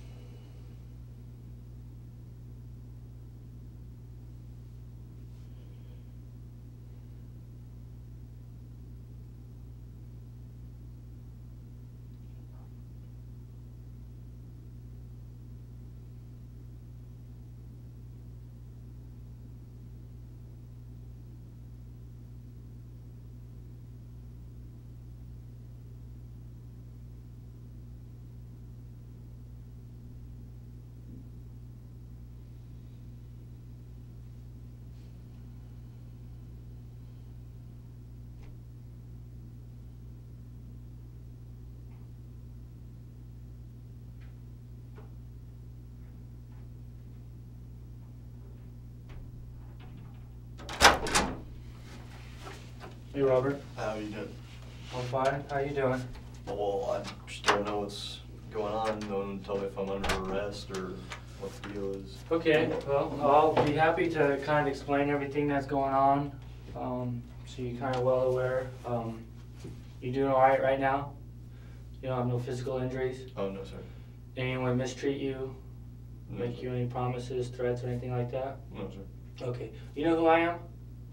Hey Robert, How you doing? I'm fine. How you doing? Well, I just don't know what's going on. No one tell me if I'm under arrest or what the deal is. Okay, well, I'll be happy to kind of explain everything that's going on, um, so you're kind of well aware. Um, you doing all right right now? You don't have no physical injuries? Oh, no, sir. Anyone mistreat you, No, make sir. you any promises, threats, or anything like that? No, sir. Okay. You know who I am?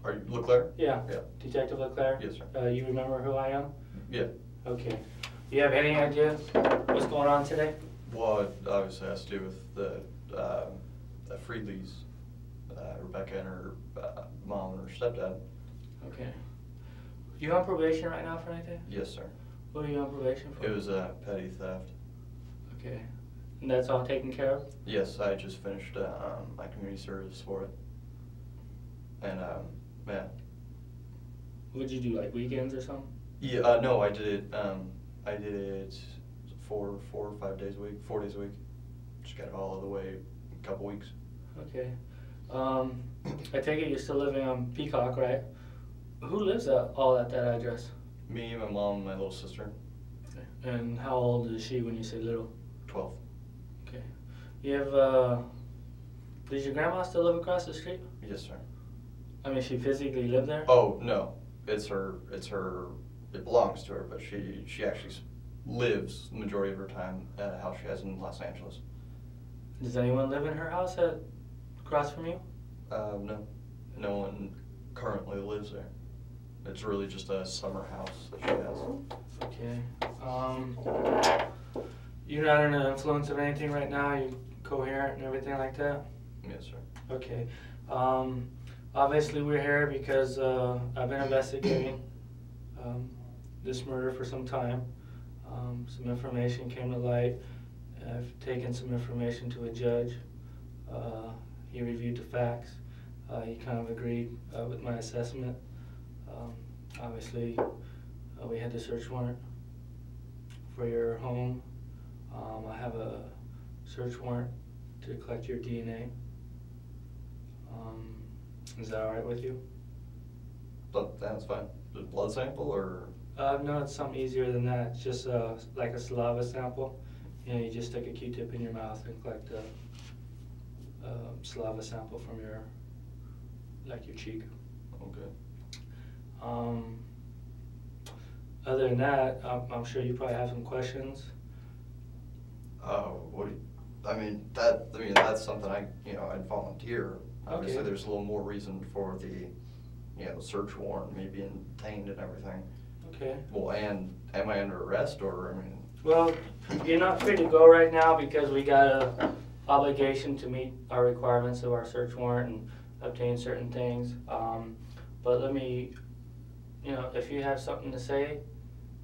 Are you Leclerc? Yeah. Yeah. Detective Leclerc? Yes, sir. Uh, you remember who I am? Yeah. Okay. Do you have any idea what's going on today? Well, it obviously has to do with the, um, the Friedlis, uh, Rebecca and her, uh, mom and her stepdad. Okay. You on probation right now for anything? Yes, sir. What are you on probation for? It was, uh, petty theft. Okay. And that's all taken care of? Yes, I just finished, uh, um, my community service for it. And, um, yeah. What'd you do, like weekends or something? Yeah, uh, no, I did it, um, I did it four, four or five days a week, four days a week. Just got it all the way a couple weeks. Okay. Um, I take it you're still living on Peacock, right? Who lives at all at that address? Me, my mom, and my little sister, And how old is she when you say little? twelve. Okay. You have, uh, does your grandma still live across the street? Yes, sir. I mean, she physically lived there? Oh, no, it's her, it's her, it belongs to her, but she, she actually lives the majority of her time at a house she has in Los Angeles. Does anyone live in her house at, across from you? Um, no, no one currently lives there. It's really just a summer house that she has. Okay. Um, you're not under the influence of anything right now? You coherent and everything like that? Yes, sir. Okay. Um, obviously, we're here because uh, I've been investigating um, this murder for some time. Um, some information came to light. I've taken some information to a judge. Uh, he reviewed the facts. Uh, he kind of agreed uh, with my assessment. Um, obviously, uh, we had the search warrant for your home. Um, I have a search warrant to collect your DNA. Um, is that all right with you? But that's fine. The blood sample or? Uh, no, it's something easier than that. It's just uh, like a saliva sample. You know, you just stick a Q-tip in your mouth and collect a, a saliva sample from your, like your cheek. Okay. Um, other than that, I'm, I'm sure you probably have some questions. Oh, what do you, I mean, that, I mean, that's something I, you know, I'd volunteer. Obviously, Okay. there's a little more reason for the, you know, search warrant, me being detained and everything. Okay. Well, and am I under arrest or, I mean, Well, you're not free to go right now because we got a obligation to meet our requirements of our search warrant and obtain certain things. Um, but let me, you know, if you have something to say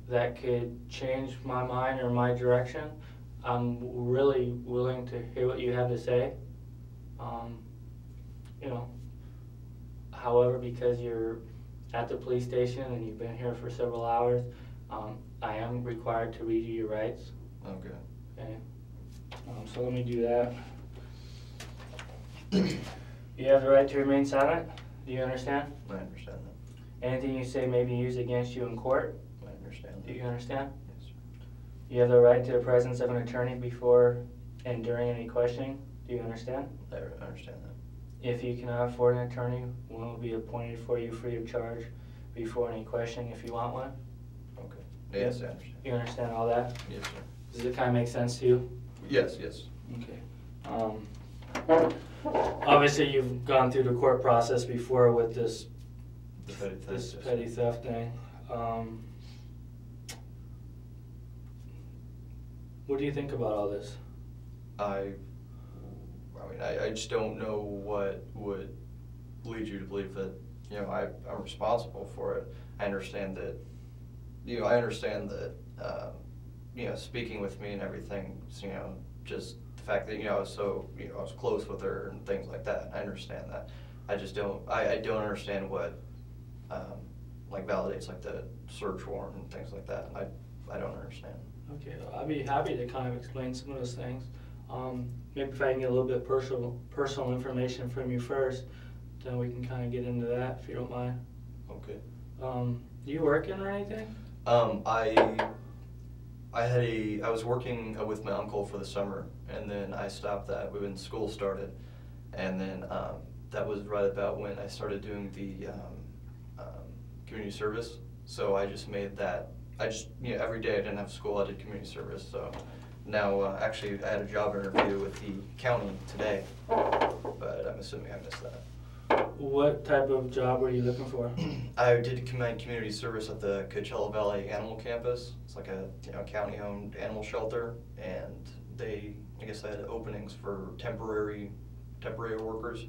that could change my mind or my direction, I'm really willing to hear what you have to say. Um, you know, however, because you're at the police station and you've been here for several hours, um, I am required to read you your rights, okay. okay? Um, so let me do that. You have the right to remain silent, do you understand? I understand that. Anything you say may be used against you in court, I understand that. do you understand? Yes, sir. You have the right to the presence of an attorney before and during any questioning, do you understand? I I understand that. If you cannot afford an attorney, one will be appointed for you free of charge before any questioning if you want one. Okay. Yes, I understand. You understand all that? Yes, sir. Does it kind of make sense to you? Yes, yes. Okay. Um, obviously, you've gone through the court process before with this The petty theft, this yes. petty theft thing. Um, what do you think about all this? I, I mean, I, I just don't know what would lead you to believe that, you know, I, I'm responsible for it. I understand that, you know, I understand that, um, you know, speaking with me and everything, you know, just the fact that, you know, I was so, you know, I was close with her and things like that. I understand that. I just don't, I, I don't understand what, um, like validates like the search warrant and things like that. I, I don't understand. Okay, I'd be happy to kind of explain some of those things. Um, maybe if I can get a little bit personal personal information from you first, then we can kind of get into that if you don't mind. Okay. Um, you working or anything? Um, I I had a I was working uh, with my uncle for the summer, and then I stopped that when school started, and then um, that was right about when I started doing the um, um, community service. So I just made that. I just you know every day I didn't have school, I did community service. So now uh, actually I had a job interview with the county today, but I'm assuming I missed that. What type of job were you looking for? I did my community service at the Coachella Valley Animal Campus. It's like a you know county-owned animal shelter, and they I guess they had openings for temporary temporary workers,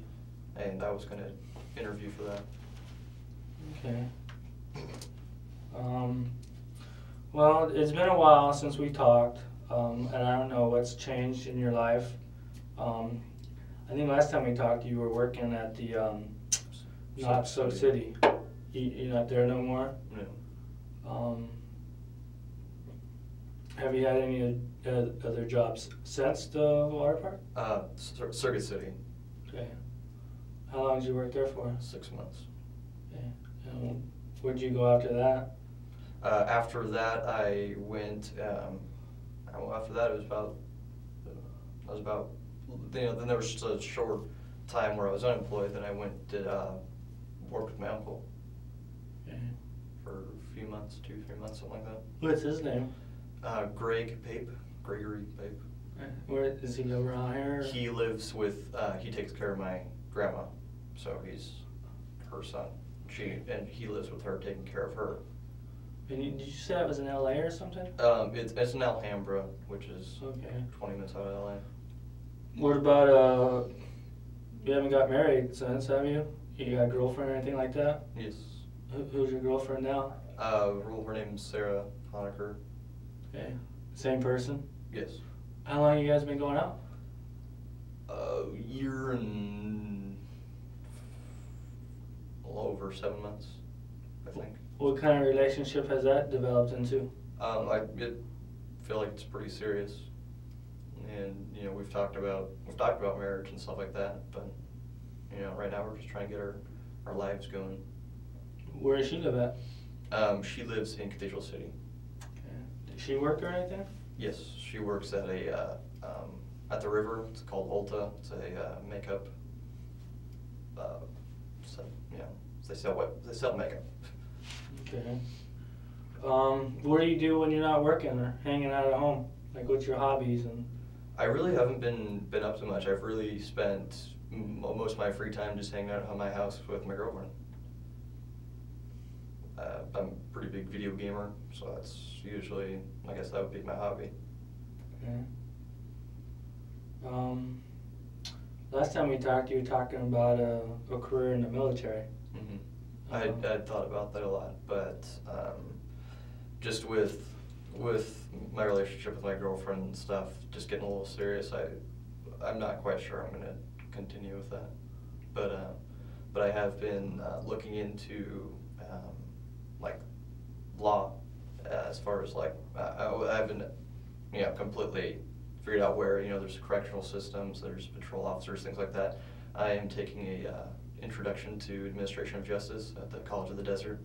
and I was going to interview for that. Okay. Um, well, it's been a while since we talked, um, and I don't know what's changed in your life. Um, I think last time we talked, you were working at the um, Knott's Soak City. You, you're not there no more. No. Um, have you had any uh, other jobs since the water park? Uh, Cir- Circuit City, Okay. How long did you work there for? six months. Okay. And where'd you go after that? Uh, after that, I went. Um, well, after that, it was about. I was about. You know, then there was just a short time where I was unemployed. Then I went did uh, work with my uncle Okay. for a few months, two, three months, something like that. What's his name? Uh, Greg Pape, Gregory Pape. Where does he live around here? He lives with. Uh, he takes care of my grandma, so he's her son. She and he lives with her, taking care of her. And you, did you say that was in LA or something? Um, it's it's in Alhambra, which is Okay. 20 minutes out of LA. What about uh? You haven't got married since, have you? You got a girlfriend or anything like that? Yes. Who, who's your girlfriend now? Uh, her name's Sarah Honecker. Okay. Same person. Yes. How long you guys been going out? A year and a little over seven months, I think. What kind of relationship has that developed into? Um, I it, feel like it's pretty serious, and you know we've talked about we've talked about marriage and stuff like that, but you know right now we're just trying to get our our lives going. Where does she live at? Um, she lives in Cathedral City. Okay. Did she work or anything? Yes, she works at a uh, um, at the river. It's called Ulta. It's a uh, makeup. Uh, so, you know, they sell what they sell makeup. Um, what do you do when you're not working or hanging out at home? Like, what's your hobbies and? I really haven't been been up to much. I've really spent m- most of my free time just hanging out at my house with my girlfriend. Uh, I'm a pretty big video gamer, so that's usually I guess that would be my hobby. Okay. Um, last time we talked, you were talking about a, a career in the military. I I thought about that a lot, but um, just with with my relationship with my girlfriend and stuff, just getting a little serious. I I'm not quite sure I'm gonna continue with that, but uh, but I have been uh, looking into um, like law uh, as far as like I, I haven't you know completely figured out where you know there's correctional systems, there's patrol officers, things like that. I am taking a uh, introduction to administration of justice at the College of the Desert,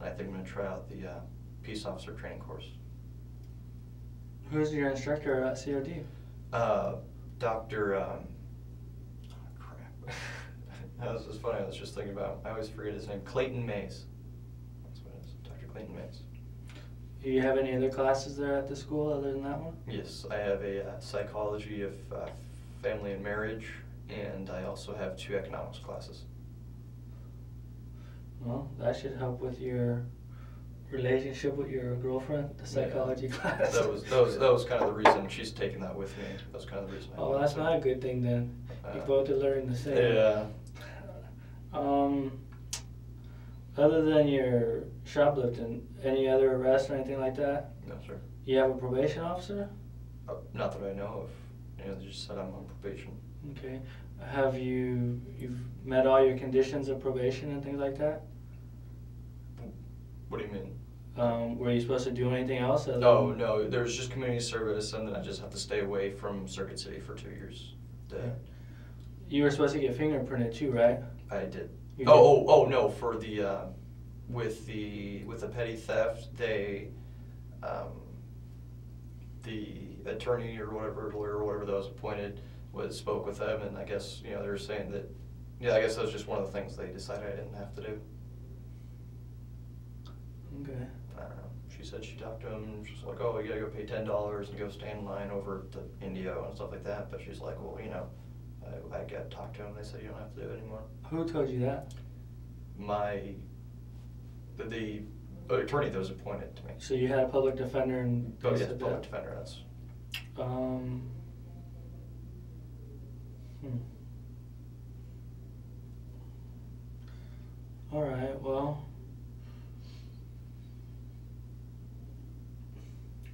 and I think I'm going to try out the uh, peace officer training course. Who's your instructor at COD? Uh, Doctor, um, oh, crap. that was just funny. I was just thinking about. I always forget his name. Clayton Mays. That's what it is. Dr. Clayton Mays. Do you have any other classes there at the school other than that one? Yes, I have a uh, psychology of uh, family and marriage, and I also have two economics classes. Well, that should help with your relationship with your girlfriend, the Yeah. psychology class. That was that was that was kind of the reason she's taking that with me. That was kind of the reason. I Oh, went that's not a good thing then. You Uh, both are learning the same. Yeah. Um, other than your shoplifting, any other arrests or anything like that? No, sir. You have a probation officer? Uh, not that I know of. You know, they just said I'm on probation. Okay. Have you you've met all your conditions of probation and things like that? What do you mean? Um, were you supposed to do anything else? No, no. There's just community service, and then I just have to stay away from Circuit City for two years. The- You were supposed to get fingerprinted too, right? I did. You oh, did? oh, oh no! For the uh, with the with the petty theft, they um, the attorney or whatever lawyer or whatever that was appointed was spoke with them, and I guess you know they were saying that yeah, I guess that was just one of the things they decided I didn't have to do. Okay. I don't know. She said she talked to him. She's like, "Oh, you gotta go pay ten dollars and go stand in line over to Indio and stuff like that." But she's like, "Well, you know, I, I got talked to him. They said you don't have to do it anymore." Who told you that? My the, the attorney that was appointed to me. So you had a public defender and Oh, said public defender. That's Um. Hmm. All right. Well.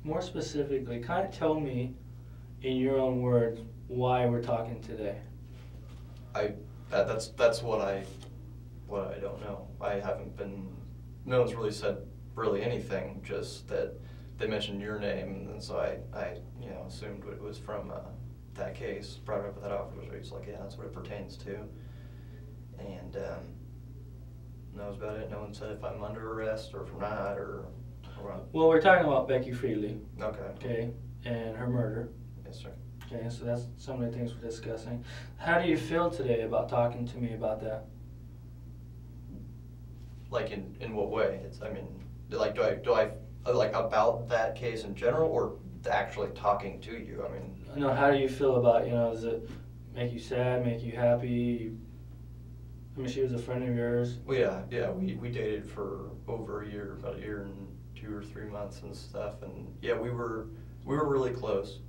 More specifically, kind of tell me, in your own words, why we're talking today. I. That, that's that's what I what I don't know. I haven't been. No one's really said really anything. Just that they mentioned your name, and so I I you know assumed it was from uh, that case. Brought it up with that officer. He's like, yeah, that's what it pertains to. And um, was about it. No one said if I'm under arrest or if I'm not or. Well, we're talking about Becky Friedli, Okay. okay, and her murder. Yes, sir. Okay, so that's some of the things we're discussing. How do you feel today about talking to me about that? Like in, in what way? It's, I mean, like, do I, do I, like about that case in general or actually talking to you? I mean, No, how do you feel about, you know, does it make you sad, make you happy? I mean, she was a friend of yours. well, yeah, yeah, we, we dated for over a year, about a year and two or three months and stuff. And yeah, we were, we were really close.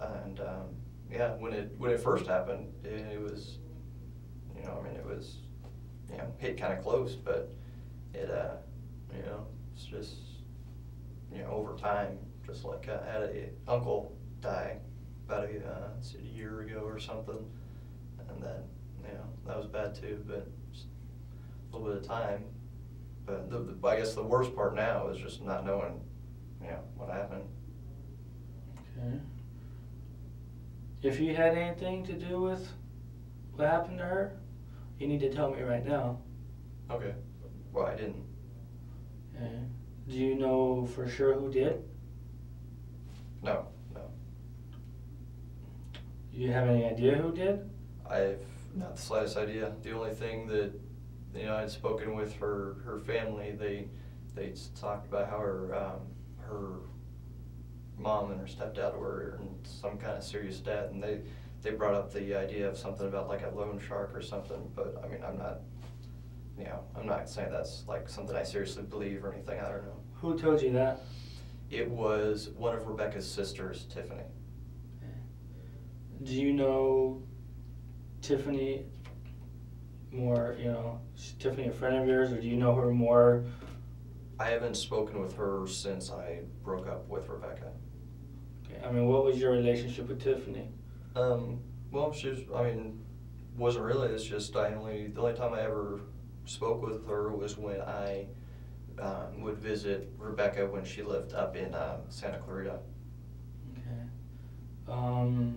And, um, yeah, when it, when it first happened, it, it was, you know, I mean, it was, you know, hit kind of close, but it, uh, you know, it's just, you know, over time, just like I had a uncle die about a, uh, a year ago or something, and then, you know, that was bad too, but a little bit of time. But the, the, I guess the worst part now is just not knowing, you know, what happened. Okay. If you had anything to do with what happened to her, you need to tell me right now. Okay. Well, I didn't. Okay. Do you know for sure who did? No. Do you have any idea who did? I've not the slightest idea. The only thing that you know, I'd spoken with her her family. They they talked about how her um, her mom and her stepdad were in some kind of serious debt, and they they brought up the idea of something about like a loan shark or something. But I mean, I'm not. You know, I'm not saying that's like something I seriously believe or anything. I don't know. Who told you that? It was one of Rebecca's sisters, Tiffany. Do you know Tiffany more, you know, is Tiffany a friend of yours, or do you know her more? I haven't spoken with her since I broke up with Rebecca. Okay, I mean, what was your relationship with Tiffany? Um, well, she's, I mean, wasn't really, it's just I only, the only time I ever spoke with her was when I um, would visit Rebecca when she lived up in um, Santa Clarita. Okay. Um,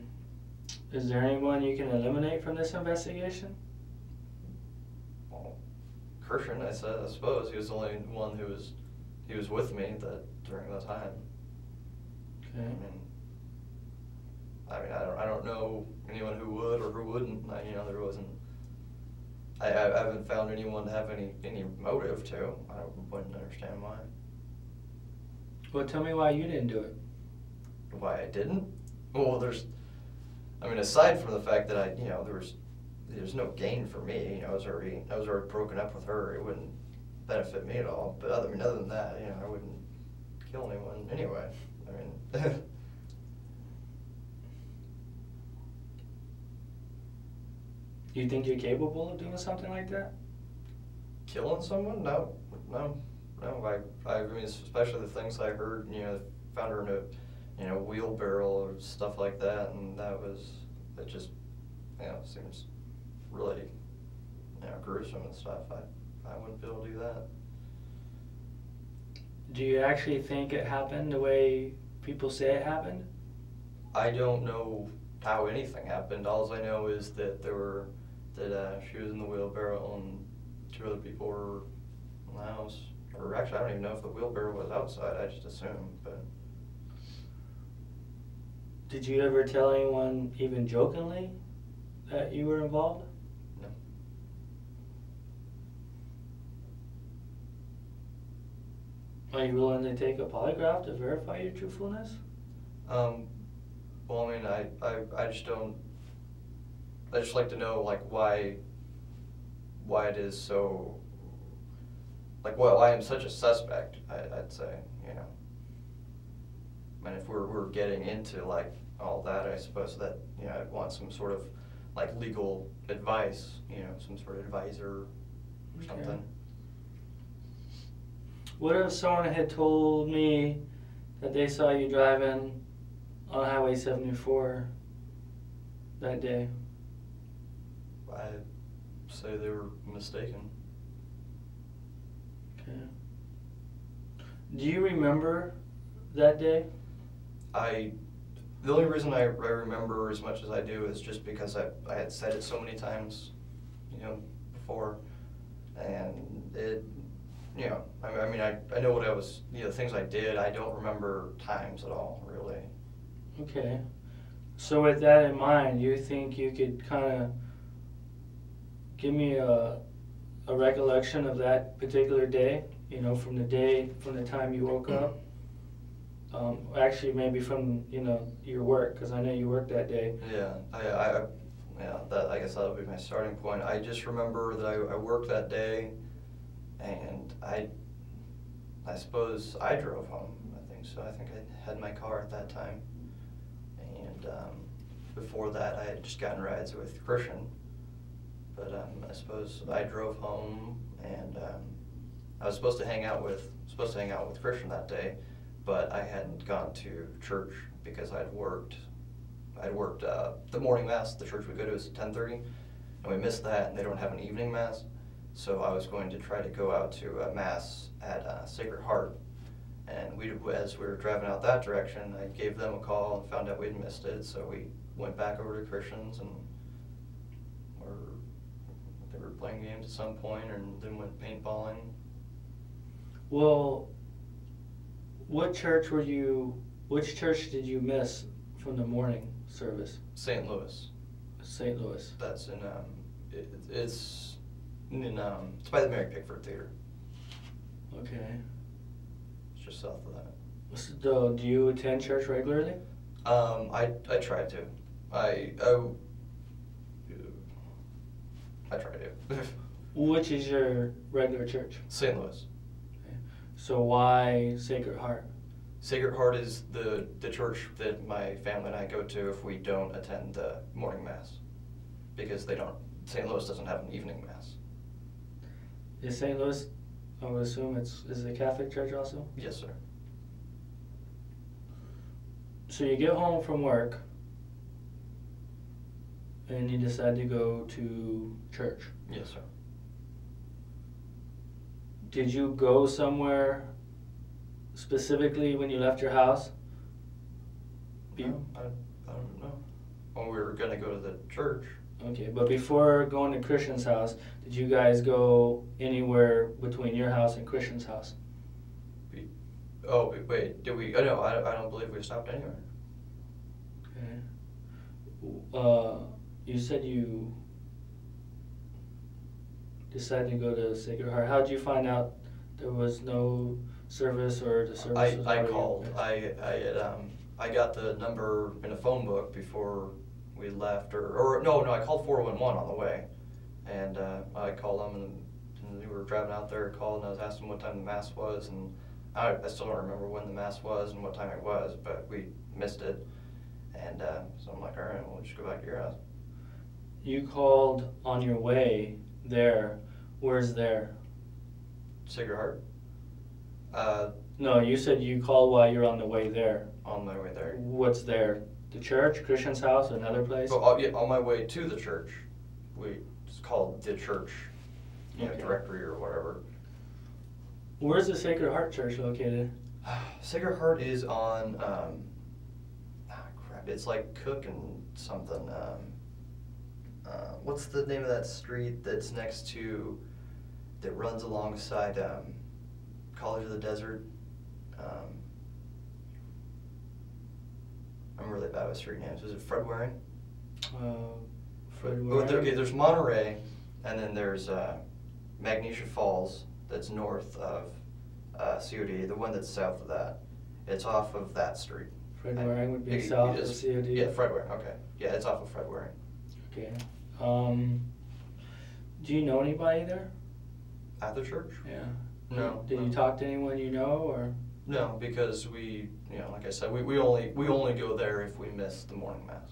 is there anyone you can eliminate from this investigation? Well, Christian, I said, I suppose, he was the only one who was, he was with me that, during that time. Okay. I mean, I mean, I don't, I don't know anyone who would or who wouldn't. I, you know, there wasn't. I, I haven't found anyone to have any any motive to. I wouldn't understand why. Well, tell me why you didn't do it. Why I didn't? Well, there's, I mean, aside from the fact that I, you know, there was, there's no gain for me. You know, I was already, I was already broken up with her. It wouldn't benefit me at all. But other, I mean, other than that, you know, I wouldn't kill anyone anyway. I mean. Do you think you're capable of doing something like that? killing someone? No, no, no. I, I mean, especially the things I heard. You know, found her in a, you know, wheelbarrow or stuff like that, and that was, it just, you know, seems really, you know, gruesome and stuff. I, I wouldn't be able to do that. Do you actually think it happened the way people say it happened? I don't know how anything happened. All I know is that there were, that uh, she was in the wheelbarrow and two other people were in the house. Or actually, I don't even know if the wheelbarrow was outside. I just assumed, but. Did you ever tell anyone, even jokingly, that you were involved? No. Are you willing to take a polygraph to verify your truthfulness? Um, well, I mean, I, I, I just don't, I just like to know, like, why, why it is so, like, well, why I'm such a suspect, I, I'd say, I mean, if we're, we're getting into, like, all that, I suppose that, you know, I'd want some sort of, like, legal advice, you know, some sort of advisor or Okay. something. What if someone had told me that they saw you driving on Highway 74 that day? I'd say they were mistaken. Okay. Do you remember that day? I, the only reason I, I remember as much as I do is just because I, I had said it so many times, you know, before. And it, you know, I, I mean, I, I know what I was, you know, things I did. I don't remember times at all, really. Okay. So with that in mind, you think you could kind of give me a, a recollection of that particular day? You know, from the day, from the time you woke up? Um, actually, maybe from, you know, your work, because I know you worked that day. Yeah, I, I, yeah, that, I guess that would be my starting point. I just remember that I, I worked that day and I, I suppose I drove home, I think so. I think I had my car at that time. And, um, before that, I had just gotten rides with Christian. But, um, I suppose I drove home and, um, I was supposed to hang out with, supposed to hang out with Christian that day, but I hadn't gone to church because I'd worked I'd worked uh, the morning mass. The church we go to is at ten thirty, and we missed that, and they don't have an evening mass. So I was going to try to go out to a mass at uh, Sacred Heart, and we, as we were driving out that direction, I gave them a call and found out we'd missed it. So we went back over to Christians, and were they were playing games at some point, and then went paintballing. Well, what church were you, which church did you miss from the morning service? St. Louis. St. Louis. That's in um, it, it's in um, it's by the Mary Pickford Theater. Okay. It's just south of that. So, do you attend church regularly? Um, I I try to. I I, I try to. Which is your regular church? St. Louis. So why Sacred Heart? Sacred Heart is the the church that my family and I go to if we don't attend the morning mass, because they don't. St. Louis doesn't have an evening mass. Is St. Louis? I would assume it's is it a Catholic church also. Yes, sir. So you get home from work, and you decide to go to church. Yes, sir. Did you go somewhere specifically when you left your house? Be- No, I, I don't know. When we were gonna go to the church. Okay, but before going to Christian's house, did you guys go anywhere between your house and Christian's house? Oh wait, wait, did we? Oh no, I, I don't believe we stopped anywhere. Okay. Uh, you said you decided to go to Sacred Heart. How did you find out there was no service or the service? I, service? I called, I, I had, um, I got the number in a phone book before we left, or, or, no, no, I called four one one on the way. And, uh, I called them and, and we were driving out there, called and I was asking what time the mass was and I, I still don't remember when the mass was and what time it was, but we missed it. And, uh, so I'm like, all right, we'll just go back to your house. You called on your way there. Where's there? Sacred Heart? Uh, No, you said you called while you're on the way there. on my way there. What's there? The church, Christian's house, another place? So, uh, yeah, on my way to the church, we, it's called the church, you know, Okay. directory or whatever. Where's the Sacred Heart Church located? Sacred Heart is on, um, ah, crap, it's like Cook and something, um, uh, what's the name of that street that's next to, that runs alongside, um, College of the Desert? Um, I'm really bad with street names. Is it Fred Waring? Uh, Fred Oh, there- Okay, there's Monterey, and then there's uh, Magnesia Falls that's north of uh, COD. The one that's south of that, it's off of that street. Fred I- Waring would be it- south it of COD? Yeah, Fred Waring. Okay, yeah, it's off of Fred Waring. Okay. Um, do you know anybody there? At the church? Yeah. No. Did you talk to anyone you know or? No, because we, you know, like I said, we, we only we only go there if we miss the morning mass.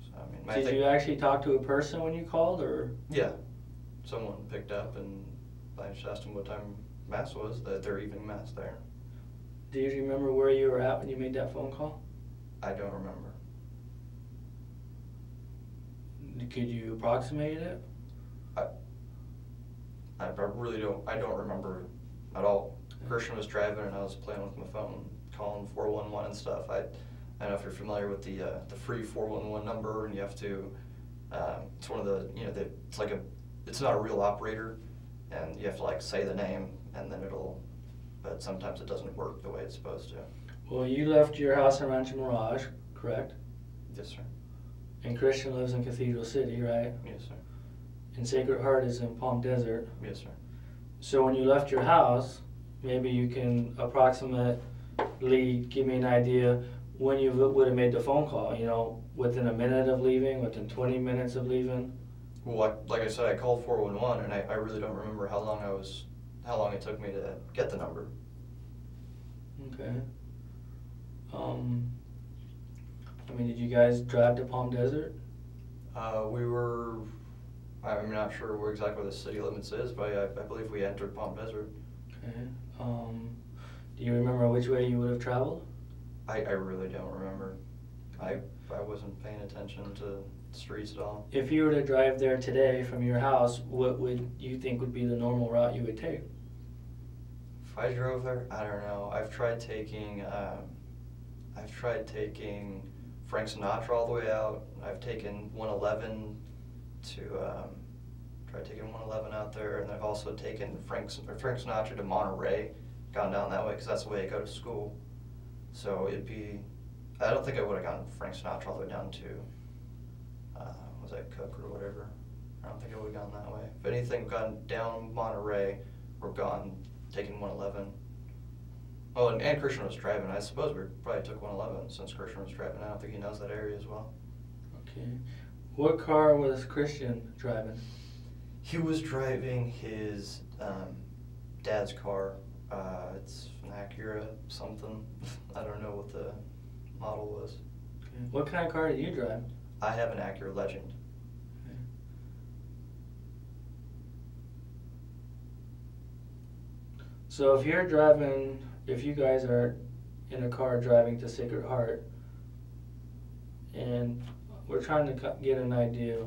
So I mean, I Did think, you actually talk to a person when you called or? yeah, someone picked up and I just asked them what time mass was. That their evening mass there. Do you remember where you were at when you made that phone call? I don't remember. Could you approximate it? I, I really don't, I don't remember at all. Christian was driving and I was playing with my phone, calling four one one and stuff. I, I don't know if you're familiar with the, uh, the free four one one number and you have to, um, it's one of the, you know, the, it's like a, it's not a real operator and you have to like say the name and then it'll, but sometimes it doesn't work the way it's supposed to. Well, you left your house in Rancho Mirage, correct? Yes, sir. And Christian lives in Cathedral City, right? Yes, sir. And Sacred Heart is in Palm Desert. Yes, sir. So when you left your house, maybe you can approximately give me an idea when you would have made the phone call. You know, within a minute of leaving, within 20 minutes of leaving. Well, like, like I said, I called four one one and I, I really don't remember how long I was, how long it took me to get the number. Okay. Um, I mean, did you guys drive to Palm Desert? Uh, we were, I'm not sure where exactly where the city limits is, but I, I believe we entered Palm Desert. Okay. Um, do you remember which way you would have traveled? I, I really don't remember. I, I wasn't paying attention to streets at all. If you were to drive there today from your house, what would you think would be the normal route you would take? If I drove there, I don't know. I've tried taking, um, I've tried taking Frank Sinatra all the way out. I've taken 111 to, um, taking 111 out there, and I've also taken Frank, or Frank Sinatra to Monterey, gone down that way because that's the way I go to school. So it'd be, I don't think I would have gone Frank Sinatra all the way down to, uh, was that Cook or whatever. I don't think I would have gone that way. If anything, gone down Monterey or gone taking 111. Oh, and, and Christian was driving. I suppose we probably took 111 since Christian was driving. I don't think he knows that area as well. Okay. What car was Christian driving? He was driving his um, dad's car. Uh, it's an Acura something. I don't know what the model was. Okay. What kind of car did you drive? I have an Acura Legend. Okay. So if you're driving, if you guys are in a car driving to Sacred Heart, and we're trying to get an idea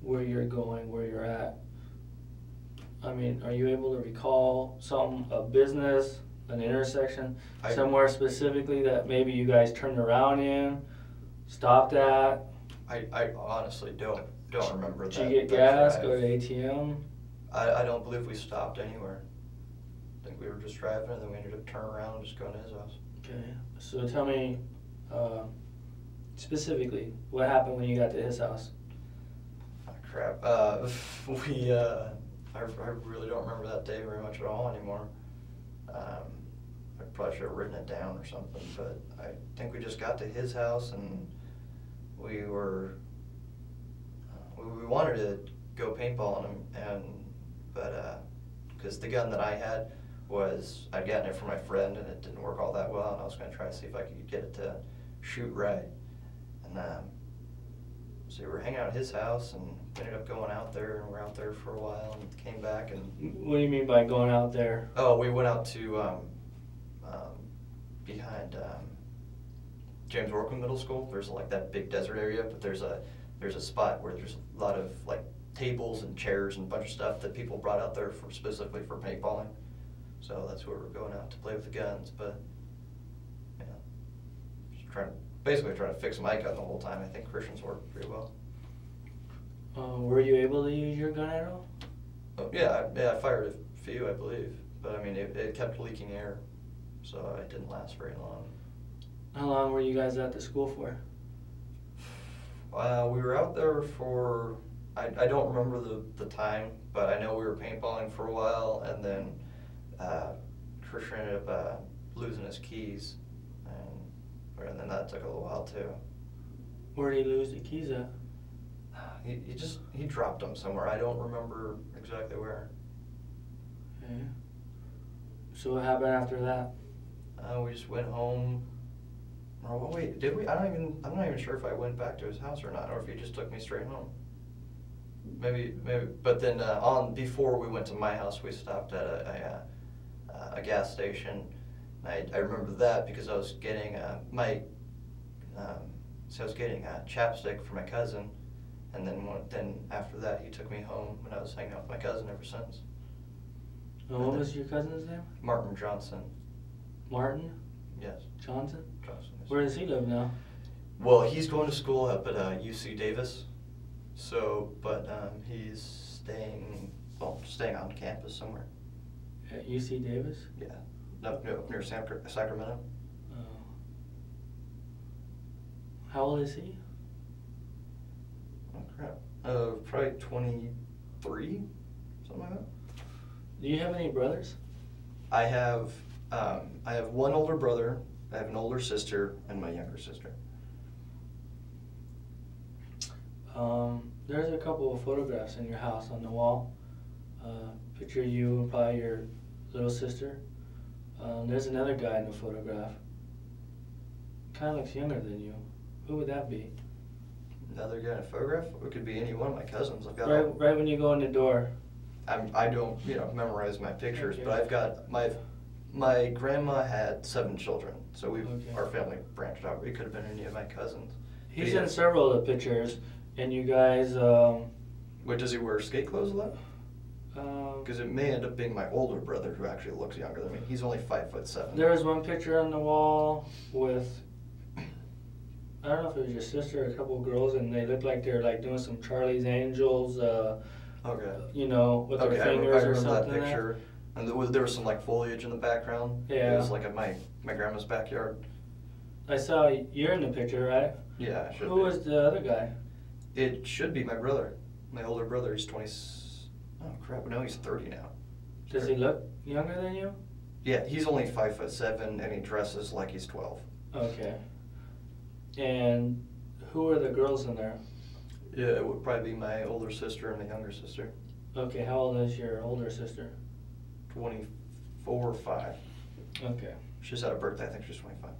where you're going, where you're at. I mean, are you able to recall some a business, an intersection, I- somewhere specifically that maybe you guys turned around in, stopped at? I, I honestly don't don't remember Did that. you get gas? drive. Go to ATM? I, I don't believe we stopped anywhere. I think we were just driving and then we ended up turning around and just going to his house. Okay, so tell me uh, specifically what happened when you got to his house. Ah, crap. Uh, we, uh, I, I really don't remember that day very much at all anymore. Um, I probably should have written it down or something, but I think we just got to his house and we were, uh, we, we wanted to go paintballing him and, but, uh 'cause cause the gun that I had was, I'd gotten it from my friend and it didn't work all that well and I was gonna try to see if I could get it to shoot right. And, um, so we were hanging out at his house and ended up going out there and we're out there for a while and came back and What do you mean by going out there? Oh, we went out to um, um, behind um, James Workman Middle School. There's like that big desert area, but there's a there's a spot where there's a lot of like tables and chairs and a bunch of stuff that people brought out there for specifically for paintballing. So that's where we're going out to play with the guns. But you know, just trying basically trying to fix my gun the whole time. I think Christian's worked pretty well. Uh, were you able to use your gun at all? Oh, yeah, I, yeah, I fired a few, I believe, but I mean, it, it kept leaking air, so it didn't last very long. How long were you guys at the school for? Uh, we were out there for, I, I don't remember the, the time, but I know we were paintballing for a while, and then uh, Christian ended up uh, losing his keys, and, and then that took a little while too. Where did he lose the keys at? He, he just, he dropped them somewhere, I don't remember exactly where. Okay. So what happened after that? Uh, we just went home. Oh wait, did we? I don't even. I'm not even sure if I went back to his house or not, or if he just took me straight home. Maybe, maybe. But then uh, on before we went to my house, we stopped at a a, uh, a gas station. I I remember that because I was getting uh, my. Um, so I was getting a chapstick for my cousin, and then one, then after that he took me home, and I was hanging out with my cousin ever since. And what was your cousin's name? Martin Johnson. Martin Yes. Johnson? Johnson. yes. Where does he live now? Well, he's going to school up at uh, UC Davis. So, but um, he's staying, well, staying on campus somewhere. At UC Davis? Yeah, up, up near Sacra- Sacramento. Oh. How old is he? Oh crap. Uh, probably twenty-three, something like that. Do you have any brothers? I have, um, I have one older brother. I have an older sister and my younger sister. Um, there's a couple of photographs in your house on the wall. Uh, picture of you and probably your little sister. Um, there's another guy in the photograph. Kind of looks younger than you. Who would that be? Another guy in a photograph. It could be any one of my cousins. I've got. Right, all- right when you go in the door. I'm, I don't, you know, memorize my pictures, Okay. but I've got my my grandma had seven children, so we Okay. our family branched out. It could have been any of my cousins. He's in several of the pictures, and you guys. Um, Wait, does he wear skate clothes a lot? Um, Because it may end up being my older brother who actually looks younger than me. He's only five foot seven. There was one picture on the wall with I don't know if it was your sister or a couple of girls, and they looked like they're like doing some Charlie's Angels, uh, Okay. you know, with okay, their I fingers I or remember that something. picture. And there was, there was some like foliage in the background. Yeah. It was like at my my grandma's backyard. I saw you're in the picture, right? Yeah, should Who be. was the other guy? It should be my brother. My older brother. He's twenty. Oh crap! No, he's thirty now. Does he look younger than you? Yeah, he's only five foot seven, and he dresses like he's twelve. Okay. And who are the girls in there? Yeah, it would probably be my older sister and my younger sister. Okay, how old is your older sister? Twenty-four or five. Okay. She just had a birthday. I think she's twenty-five.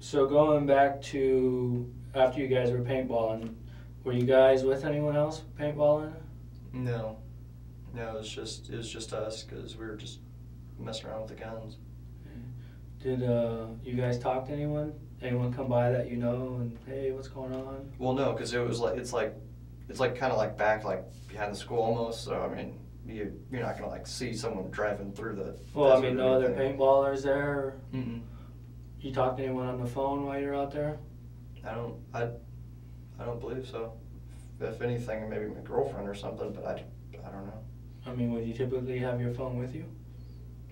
So going back to after you guys were paintballing, were you guys with anyone else paintballing? No, no, it was just it was just us because we were just messing around with the guns. Did uh, you guys talk to anyone? Anyone come by that you know and hey, what's going on? Well, no, because it was like it's like it's like kind of like back like behind the school almost. So I mean, you you're not gonna like see someone driving through the. Well, I mean, no other paintballers there. Mm-mm. You talked to anyone on the phone while you're out there? I don't I I don't believe so. If anything, maybe my girlfriend or something, but I I don't know. I mean, would you typically have your phone with you?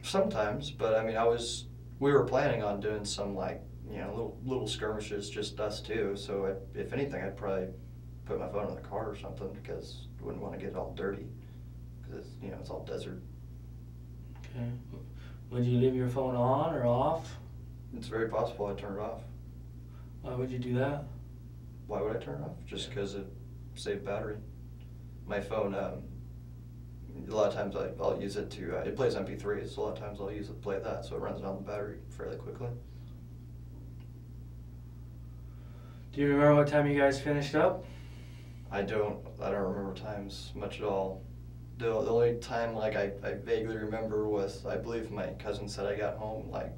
Sometimes, but I mean, I was we were planning on doing some like you know little little skirmishes, just us two. So I, if anything, I'd probably put my phone in the car or something because I wouldn't want to get it all dirty because it's you know it's all desert. Okay. Would you leave your phone on or off? It's very possible I'd turn it off. Why would you do that? Why would I turn it off? Just because it saved battery. My phone, um, a lot of times I, I'll use it to, uh, it plays MP3s, so a lot of times I'll use it to play that, so it runs down the battery fairly quickly. Do you remember what time you guys finished up? I don't, I don't remember times much at all. The, the only time like I, I vaguely remember was, I believe my cousin said I got home like,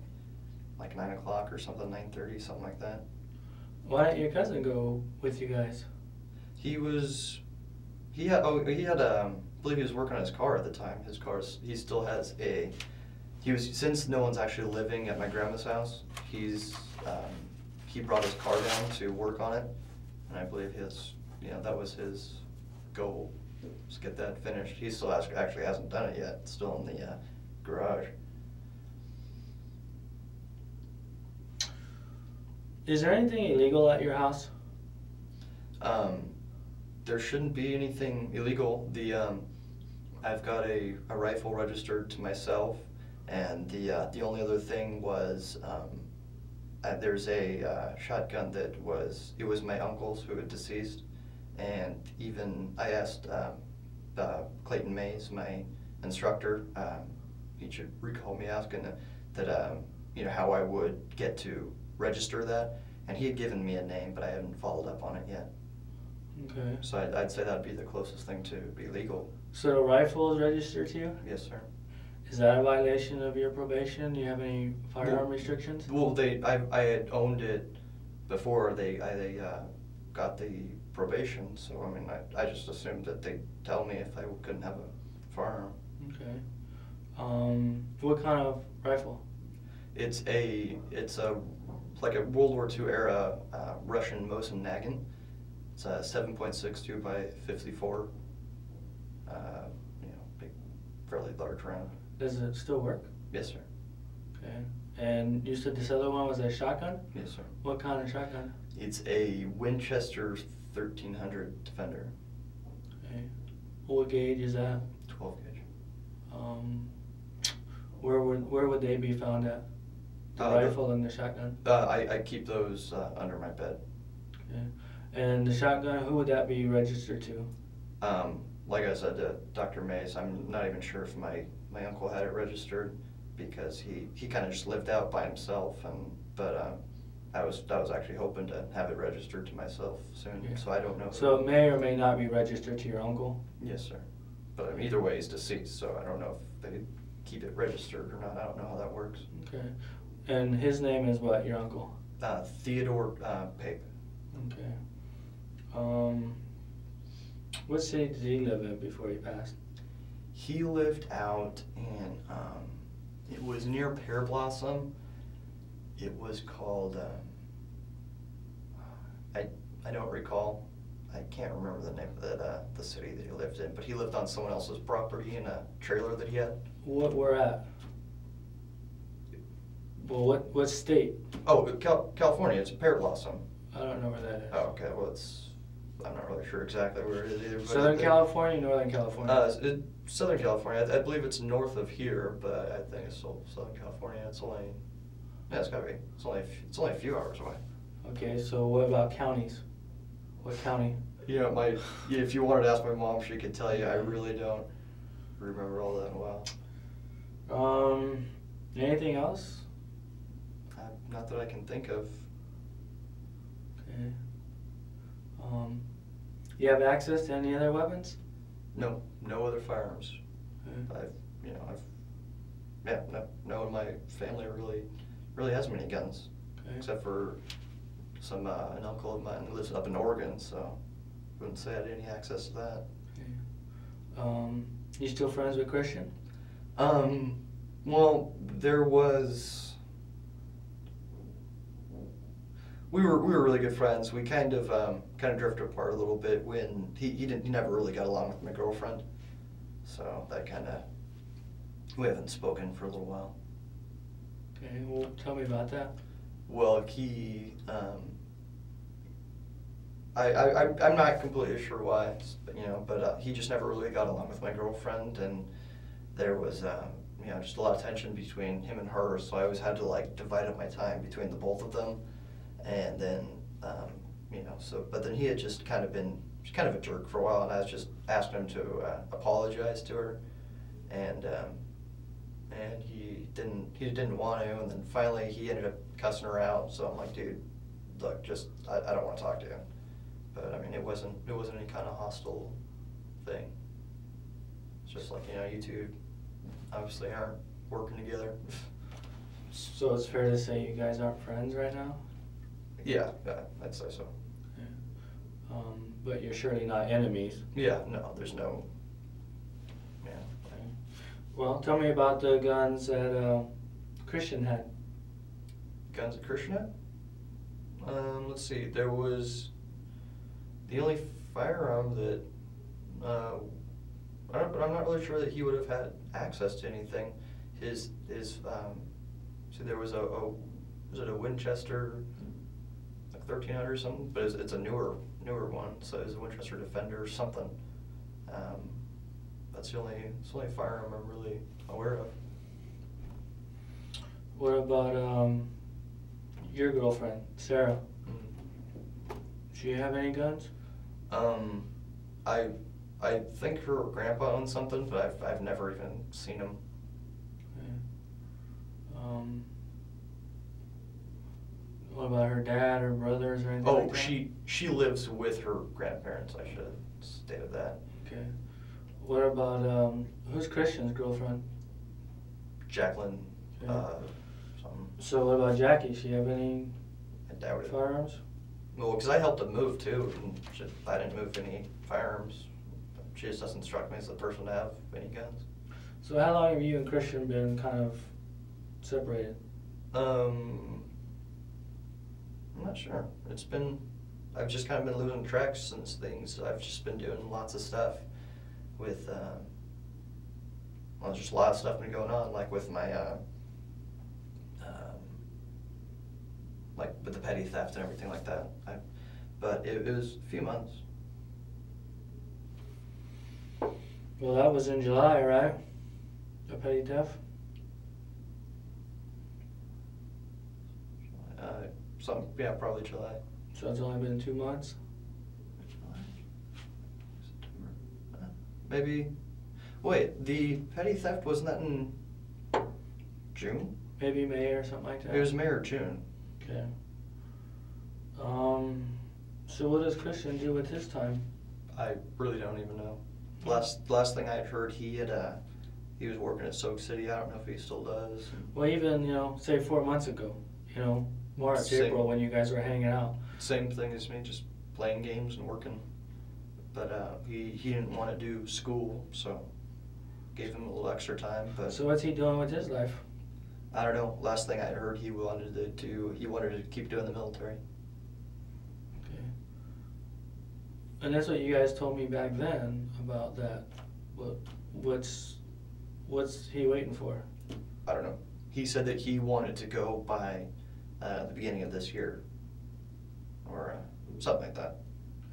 like nine o'clock or something, nine thirty, something like that. Why didn't your cousin go with you guys? He was, he had, oh, he had, um, I believe he was working on his car at the time. His car's, he still has a, he was, since no one's actually living at my grandma's house, he's, um, he brought his car down to work on it. And I believe his, you know, that was his goal, was get that finished. He still has, actually hasn't done it yet, it's still in the, uh, garage. Is there anything illegal at your house? Um, there shouldn't be anything illegal. The um, I've got a, a rifle registered to myself, and the uh, the only other thing was um, uh, there's a uh, shotgun that was it was my uncle's who had deceased, and even I asked um, uh, Clayton Mays, my instructor, um, he should recall me asking that, that um, you know how I would get to register that, and he had given me a name, but I haven't followed up on it yet. Okay. So I'd, I'd say that'd be the closest thing to be legal. So the rifle is registered to you? Yes, sir. Is that a violation of your probation? Do you have any firearm Well- restrictions? Well, they, I, I had owned it before they, I, they, uh, got the probation, so I mean, I, I just assumed that they'd tell me if I couldn't have a firearm. Okay. Um, what kind of rifle? It's a, it's a, like a World War II era, uh, Russian Mosin Nagin. It's a seven point six two by fifty-four, uh, you know, big, fairly large round. Does it still work? Yes, sir. Okay. And you said this other one was a shotgun? Yes, sir. What kind of shotgun? It's a Winchester 1300 Defender, Okay. What gauge is that? 12 gauge. Um, where would where would they be found at? The Uh, the- rifle and the shotgun. Uh, I, I keep those uh, under my bed. Okay. And the shotgun, who would that be registered to? Um, like I said to Dr. Mays, I'm not even sure if my, my uncle had it registered because he, he kind of just lived out by himself and, but, um, I was, I was actually hoping to have it registered to myself soon, Yeah. so I don't know. So it may or may not be registered to your uncle. Yes, sir. But I mean, either way, he's deceased, so I don't know if they keep it registered or not. I don't know how that works. Okay. And his name is what? Your uncle. Uh, Theodore, uh, Pape. Okay. Um, what city did he live in before he passed? He lived out in, um, it was near Pearblossom. It was called, um, I, I don't recall. I can't remember the name of that, uh, the city that he lived in, but he lived on someone else's property in a trailer that he had. What where at? Well, what what state? Oh, Cal- California, it's a Pearblossom. I don't know where that is. Oh, okay, well, it's, I'm not really sure exactly where it is either. but Southern California, Northern California. Uh, it, Southern California. I, I believe it's north of here, but I think it's still Southern California. It's only, yeah, it's gotta be. It's only, a it's only a few hours away. okay, so what about counties? What county? You know, my, if you wanted to ask my mom, she could tell you. I really don't remember all that well. Um, anything else? Not that I can think of. Okay. Um, you have access to any other weapons? No, no other firearms. Okay. I've, you know, I've, yeah, no, no one in my family really, really has many guns, Okay. except for some, uh, an uncle of mine who lives up in Oregon, so wouldn't say I had any access to that. Okay. Um, you still friends with Christian? Um, well, there was. We were we were really good friends. We kind of um, kind of drifted apart a little bit when he, he didn't he never really got along with my girlfriend, so that kind of we haven't spoken for a little while. Okay, well, tell me about that. Well, he um, I, I I'm- I'm not completely sure why, but, you know, but uh, he just never really got along with my girlfriend, and there was uh, you know, just a lot of tension between him and her. So I always had to like divide up my time between the both of them, and then um, you know, so but then he had just kind of been kind of a jerk for a while, and I was just asking him to uh, apologize to her, and um, and he didn't he didn't want to, and then finally he ended up cussing her out. So I'm like, dude, look, just I, I don't want to talk to you. But I mean, it wasn't it wasn't any kind of hostile thing. It's just like you know, you two obviously aren't working together. So it's fair to say you guys aren't friends right now? Yeah, yeah, I'd say so. Um, but you're surely not enemies. Yeah, no, there's no. Yeah. Okay. Well, tell me about the guns that uh, Christian had. Guns at Christian had? Um, let's see. There was the only firearm that uh, I don't, but I'm not really sure that he would have had access to anything. His his um, see there was a, a was it a Winchester like 1300 or something, but it's, it's a newer newer one. So it's a Winchester Defender or something. Um, that's the only it's the only firearm I'm really aware of. What about um, your girlfriend, Sarah? Mm. Does she have any guns? Um, I I think her grandpa owns something, but I've I've never even seen him. Okay. Um, what about her dad or brothers or anything Oh, like she she lives with her grandparents. I should have stated that. Okay. What about um, who's Christian's girlfriend? Jacqueline, Okay. uh. So what about Jackie? She have any I doubt it. firearms? Well, because I helped him move too, and she, I didn't move any firearms. She just doesn't strike me as the person to have any guns. So how long have you and Christian been kind of separated? Um, I'm not sure. It's been, I've just kind of been losing track since things. I've just been doing lots of stuff with, uh, well, there's just a lot of stuff been going on, like with my, uh, um, like with the petty theft and everything like that. I, but it, it was a few months. Well, that was in July, right? The petty theft. Uh, some, yeah, probably July. So it's only been two months. July, September, uh, Maybe, wait, the petty theft, wasn't that in June? Maybe May or something like that. It was May or June. Okay. Um. So what does Christian do with his time? I really don't even know. Last, last thing I had heard, he had, uh, he was working at Soak City, I don't know if he still does. Well, even you know, say four months ago, you know, March, Same. April, when you guys were hanging out. Same thing as me, just playing games and working. But, uh, he, he didn't wanna do school, so gave him a little extra time, but. So what's he doing with his life? I don't know. Last thing I heard, he wanted to do. He wanted to keep doing the military. Okay. And that's what you guys told me back then about that. What, what's, what's he waiting for? I don't know. He said that he wanted to go by uh, the beginning of this year, or uh, something like that.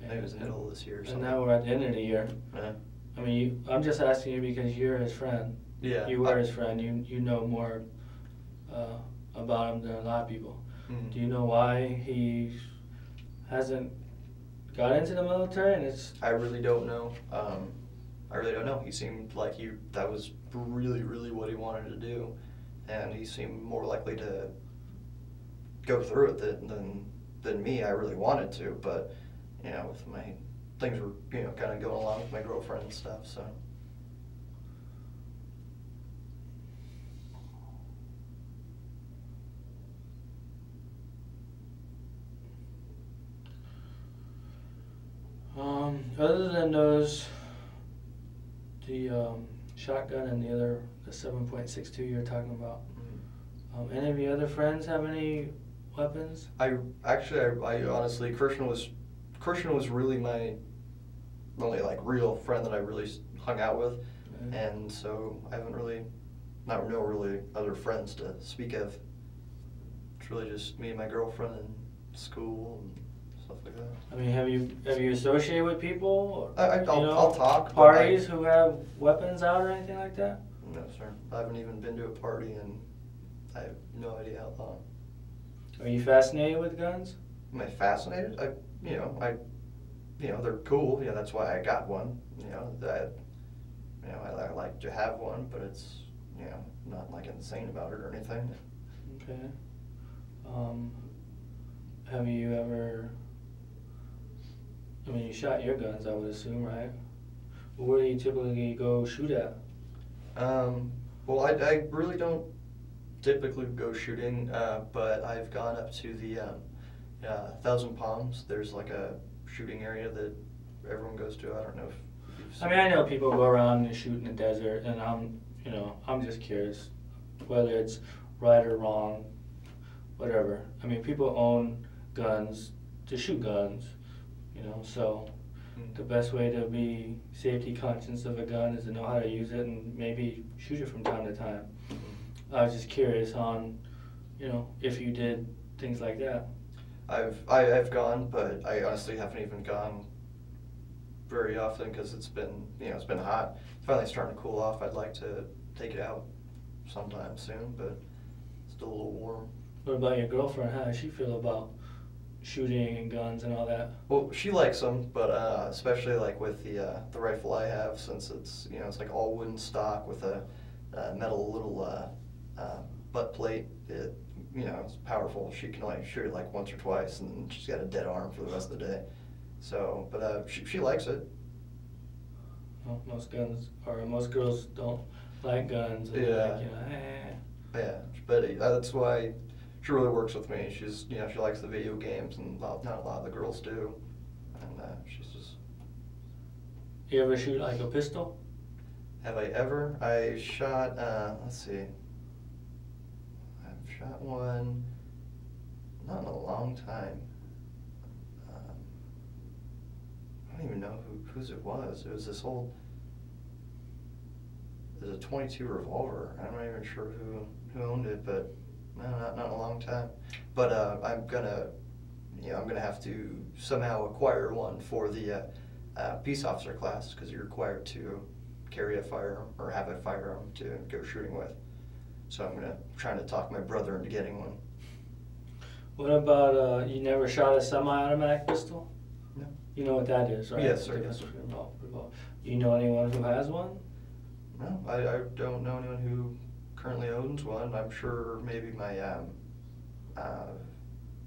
Maybe it was the middle of this year. Or And something. now we're at the end of the year. Yeah. I mean, you, I'm just asking you because you're his friend. Yeah. You were I- his friend. You you know more uh, about him than a lot of people. Mhm. Do you know why he hasn't got into the military? And it's I really don't know. Um, I really don't know. He seemed like he that was really, really what he wanted to do, and he seemed more likely to go through it than than, me. I really wanted to, but you know, with my things were you know kind of going along with my girlfriend and stuff. So um, other than those, the um, shotgun and the other the seven point six two you're talking about. mm. Um, any of your other friends have any weapons? I actually, I, I honestly, Christian was Christian was really my only like real friend that I really hung out with. Uh, And so I haven't really, not no really other friends to speak of. It's really just me and my girlfriend and school and stuff like that. I mean, have you have you associated with people? Or, I, I, I'll, know, I'll talk. but I- Parties who have weapons out or anything like that? No, sir. I haven't even been to a party and I have no idea how long. Are you fascinated with guns? Am I fascinated? I, you know, I, you know, they're cool. Yeah, that's why I got one. You know, that, you know, I, I like to have one, but it's, you know, not like insane about it or anything. Okay. Um, have you ever? I mean, you shot your guns, I would assume, right? Where do you typically go shoot at? Um, well, I, I really don't typically go shooting, uh, but I've gone up to the um, uh, Thousand Palms. There's like a shooting area that everyone goes to. I don't know if. I mean, I know people go around and shoot in the desert, and I'm, you know, I'm just curious whether it's right or wrong, whatever. I mean, people own guns to shoot guns, you know, so Mm. the best way to be safety conscious of a gun is to know how to use it and maybe shoot it from time to time. I was just curious on, you know, if you did things like that. I've I, I've gone, but I honestly haven't even gone very often because it's been you know it's been hot. It's finally starting to cool off. I'd like to take it out sometime soon, but it's still a little warm. What about your girlfriend? How does she feel about shooting and guns and all that? Well, she likes them, but uh, especially like with the uh, the rifle I have, since it's you know it's like all wooden stock with a, uh metal little uh, butt plate. It you know it's powerful. She can only shoot it like once or twice, and she's got a dead arm for the rest of the day. So, but uh, she she likes it. Well, most guns or most girls don't like guns. Yeah. Like, you know, eh. Yeah, but that's why she really works with me. She's you know she likes the video games, and not not a lot of the girls do, and uh, she's just. You ever shoot like a pistol? Have I ever? I shot. Uh, let's see. Shot one. Not in a long time. Um, I don't even know who whose it was. It was this old. It was a 22 revolver. I'm not even sure who who owned it, but no, not not in a long time. But uh, I'm gonna, you know, I'm gonna have to somehow acquire one for the uh, uh, peace officer class because you're required to carry a firearm or have a firearm to go shooting with. So I'm gonna trying to talk my brother into getting one. What about uh, you never shot a semi-automatic pistol? No. You know what that is, right? Yes, sir, yes, sir. between revol- revol- You know anyone who has one? No, I, I don't know anyone who currently owns one. I'm sure maybe my um, uh,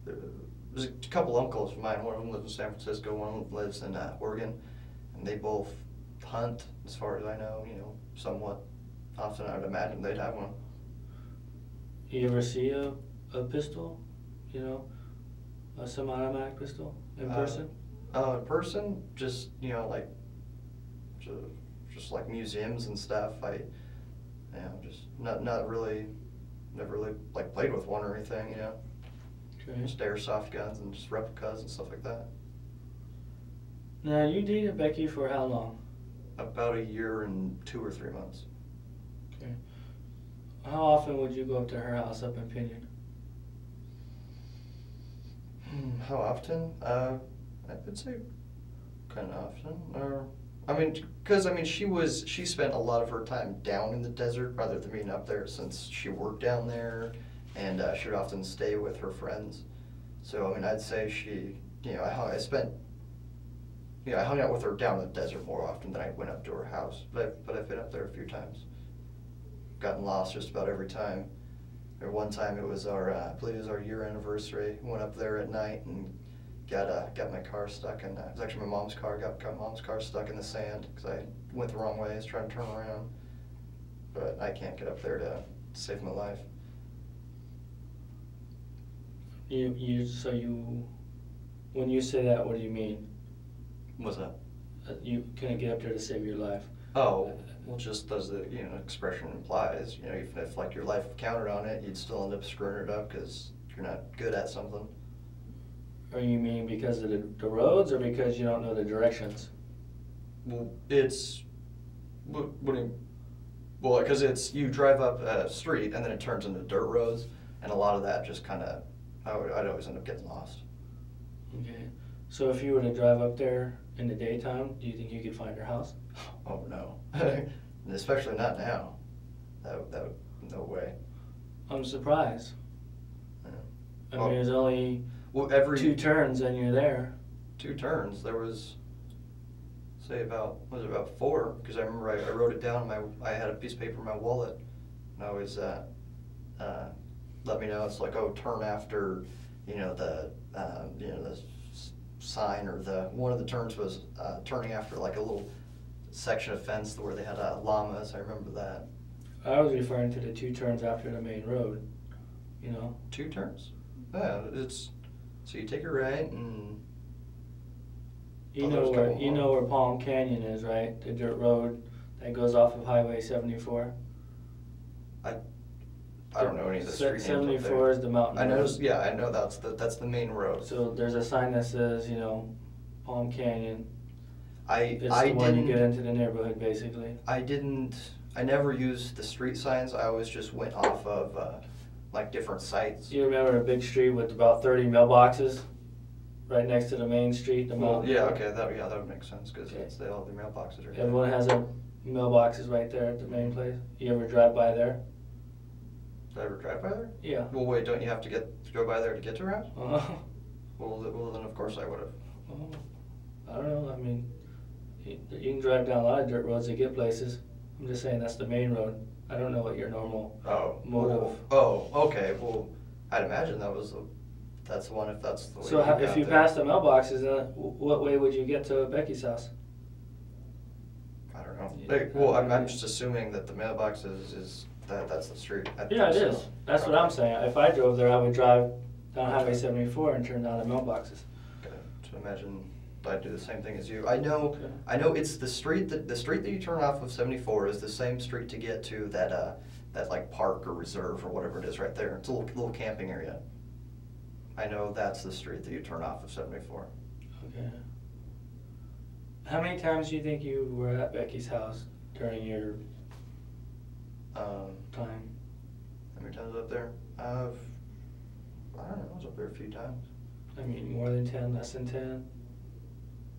there's a couple uncles of mine. One of them lives in San Francisco. One of them lives in uh, Oregon, and they both hunt, as far as I know. You know, somewhat often. I'd imagine they'd have one. You ever see a, a pistol? You know, a semi-automatic pistol in Uh, person? Uh, in person, just you know, like just, just like museums and stuff. I, you know, just not not really, never really like played with one or anything. You know, Okay. just airsoft guns and just replicas and stuff like that. Now you dated Becky for how long? About a year and two or three months. How often would you go up to her house up in Pinyon? Hmm, How often? Uh, I would say kind of often. Or I mean, because I mean, she was she spent a lot of her time down in the desert rather than being up there since she worked down there, and uh, she would often stay with her friends. So I mean, I'd say she, you know, I, hung- I spent, you know, I hung out with her down in the desert more often than I went up to her house. But but I've been up there a few times. Gotten lost just about every time. Or one time it was our, uh, I believe it was our year anniversary. Went up there at night and got uh, got my car stuck in. Uh, it was actually my mom's car. Got got mom's car stuck in the sand because I went the wrong way. I was trying to turn around, but I can't get up there to save my life. You you so you when you say that, what do you mean? What's that? Uh, you couldn't get up there to save your life. Oh, well, just as the you know expression implies, you know, even if like your life counted on it, you'd still end up screwing it up because you're not good at something. Or you mean because of the, the roads, or because you don't know the directions? Well, it's what, what do you, well, because it's you drive up a street and then it turns into dirt roads, and a lot of that just kind of I would I'd always end up getting lost. Okay. So if you were to drive up there in the daytime, do you think you could find your house? Oh no, especially not now. That that no way. I'm surprised. Yeah. I Well- mean, there's only Well, every two turns and you're there. two turns there was say about was it about four because I remember I, I wrote it down my I had a piece of paper in my wallet and I always uh, uh, let me know it's like oh turn after you know the uh, you know the sign or the one of the turns was uh, turning after like a little section of fence where they had uh, llamas I remember that I was referring to the two turns after the main road. You know, two turns yeah it's so you take a right and you Oh, know there's a where couple you more. know where Palm Canyon is, right? The dirt road that goes off of Highway 74. I I don't know any of the Se- street names up there. 74 is the mountain. I road. noticed, yeah, I know that's the, that's the main road. So there's a sign that says, you know, Palm Canyon. I, It's I the one you get into the neighborhood, basically. I didn't, I never used the street signs, I always just went off of, uh, like different sites. You remember a big street with about 30 mailboxes right next to the main street, the Well, yeah, okay, that, yeah, that would make sense, cause Okay. they, all the mailboxes are. Everyone has their mailboxes right there at the main place. You ever drive by there? Did I ever drive by there? Yeah. Well, wait, don't you have to get, to go by there to get to your house? Uh, Well, th- well, then of course I would've. well, I don't know. I mean, you, you can drive down a lot of dirt roads to get places. I'm just saying that's the main road. I don't know what your normal. Oh. Mode well, oh, oh, okay, well, I'd imagine that was the, that's the one, if that's the way. So how, if you there. pass the mailboxes, uh, then what way would you get to Becky's house? I don't know. Yeah. Like, well, I'm, I'm just assuming that the mailbox is, is that that's the street. I Yeah, it think is. so. That's what I'm saying. If I drove there, I would drive down Highway 74 and turn down the mailboxes. Okay, To imagine I'd do the same thing as you. I know. Okay. I know it's the street that the street that you turn off of 74 is the same street to get to that uh that like park or reserve or whatever it is right there. It's a little little camping area. I know that's the street that you turn off of 74. Okay. How many times do you think you were at Becky's house during your Um, time? how many times up there? I've I don't know. I was up there a few times. I mean, more than 10, less than 10?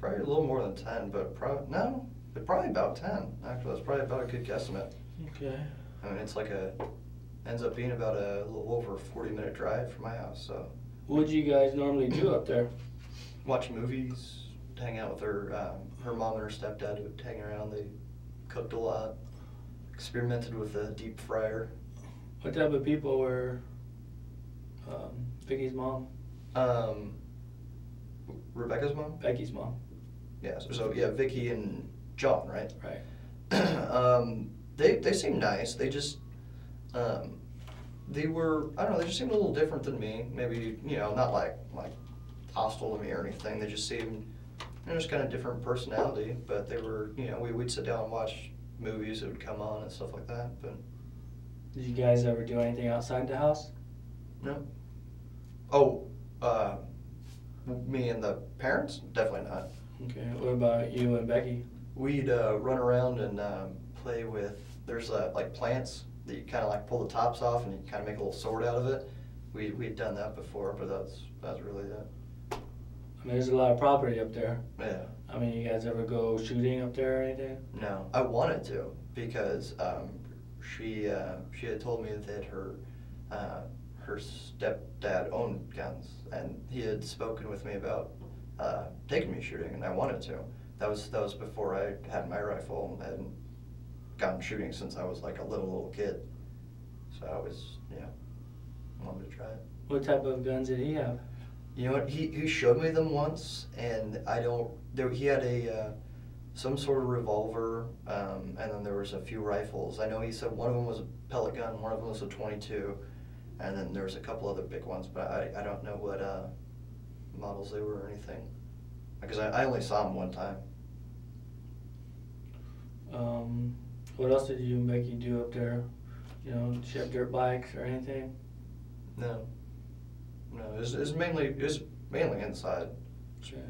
Probably a little more than 10, but probably no, but probably about 10. Actually, that's probably about a good guesstimate. Okay. I mean, it's like a ends up being about a little over a 40 minute drive from my house. So What do you guys normally do up there? watch movies, hang out with her. Um, her mom and her stepdad would hang around. They cooked a lot, experimented with a deep fryer. What type of people were um, Vicki's mom? Um, Rebecca's mom. Becky's mom. Yeah. So, so yeah, Vicki and Jon, right? Right. um, they they seem nice. They just um, they were I don't know. They just seemed a little different than me. Maybe you know not like like hostile to me or anything. They just seemed you know, just kind of different personality. But they were you know we would sit down and watch movies that would come on and stuff like that. But Did you guys ever do anything outside the house? no. Oh, uh, me and the parents definitely not. Okay. What about you and Becky? We'd uh, run around and um, play with. There's uh, like plants that you kind of like pull the tops off and you kind of make a little sword out of it. We we'd done that before, but that's that's really it. I mean, there's a lot of property up there. Yeah. I mean, you guys ever go shooting up there or anything? No, I wanted to because um, she uh, she had told me that her uh, her stepdad owned guns and he had spoken with me about uh, taking me shooting and I wanted to. That was that was before I had my rifle and hadn't gone shooting since I was like a little little kid. So I was yeah wanted to try it. What type of guns did he have? You know what? He he showed me them once, and I don't. There he had a uh, some sort of revolver, um, and then there was a few rifles. I know he said one of them was a pellet gun, one of them was a 22, and then there was a couple other big ones, but I, I don't know what uh, models they were or anything, because I, I only saw them one time. Um, what else did you and Becky do up there? You know, did she have dirt bikes or anything? No, no, it was, it was mainly it was mainly inside.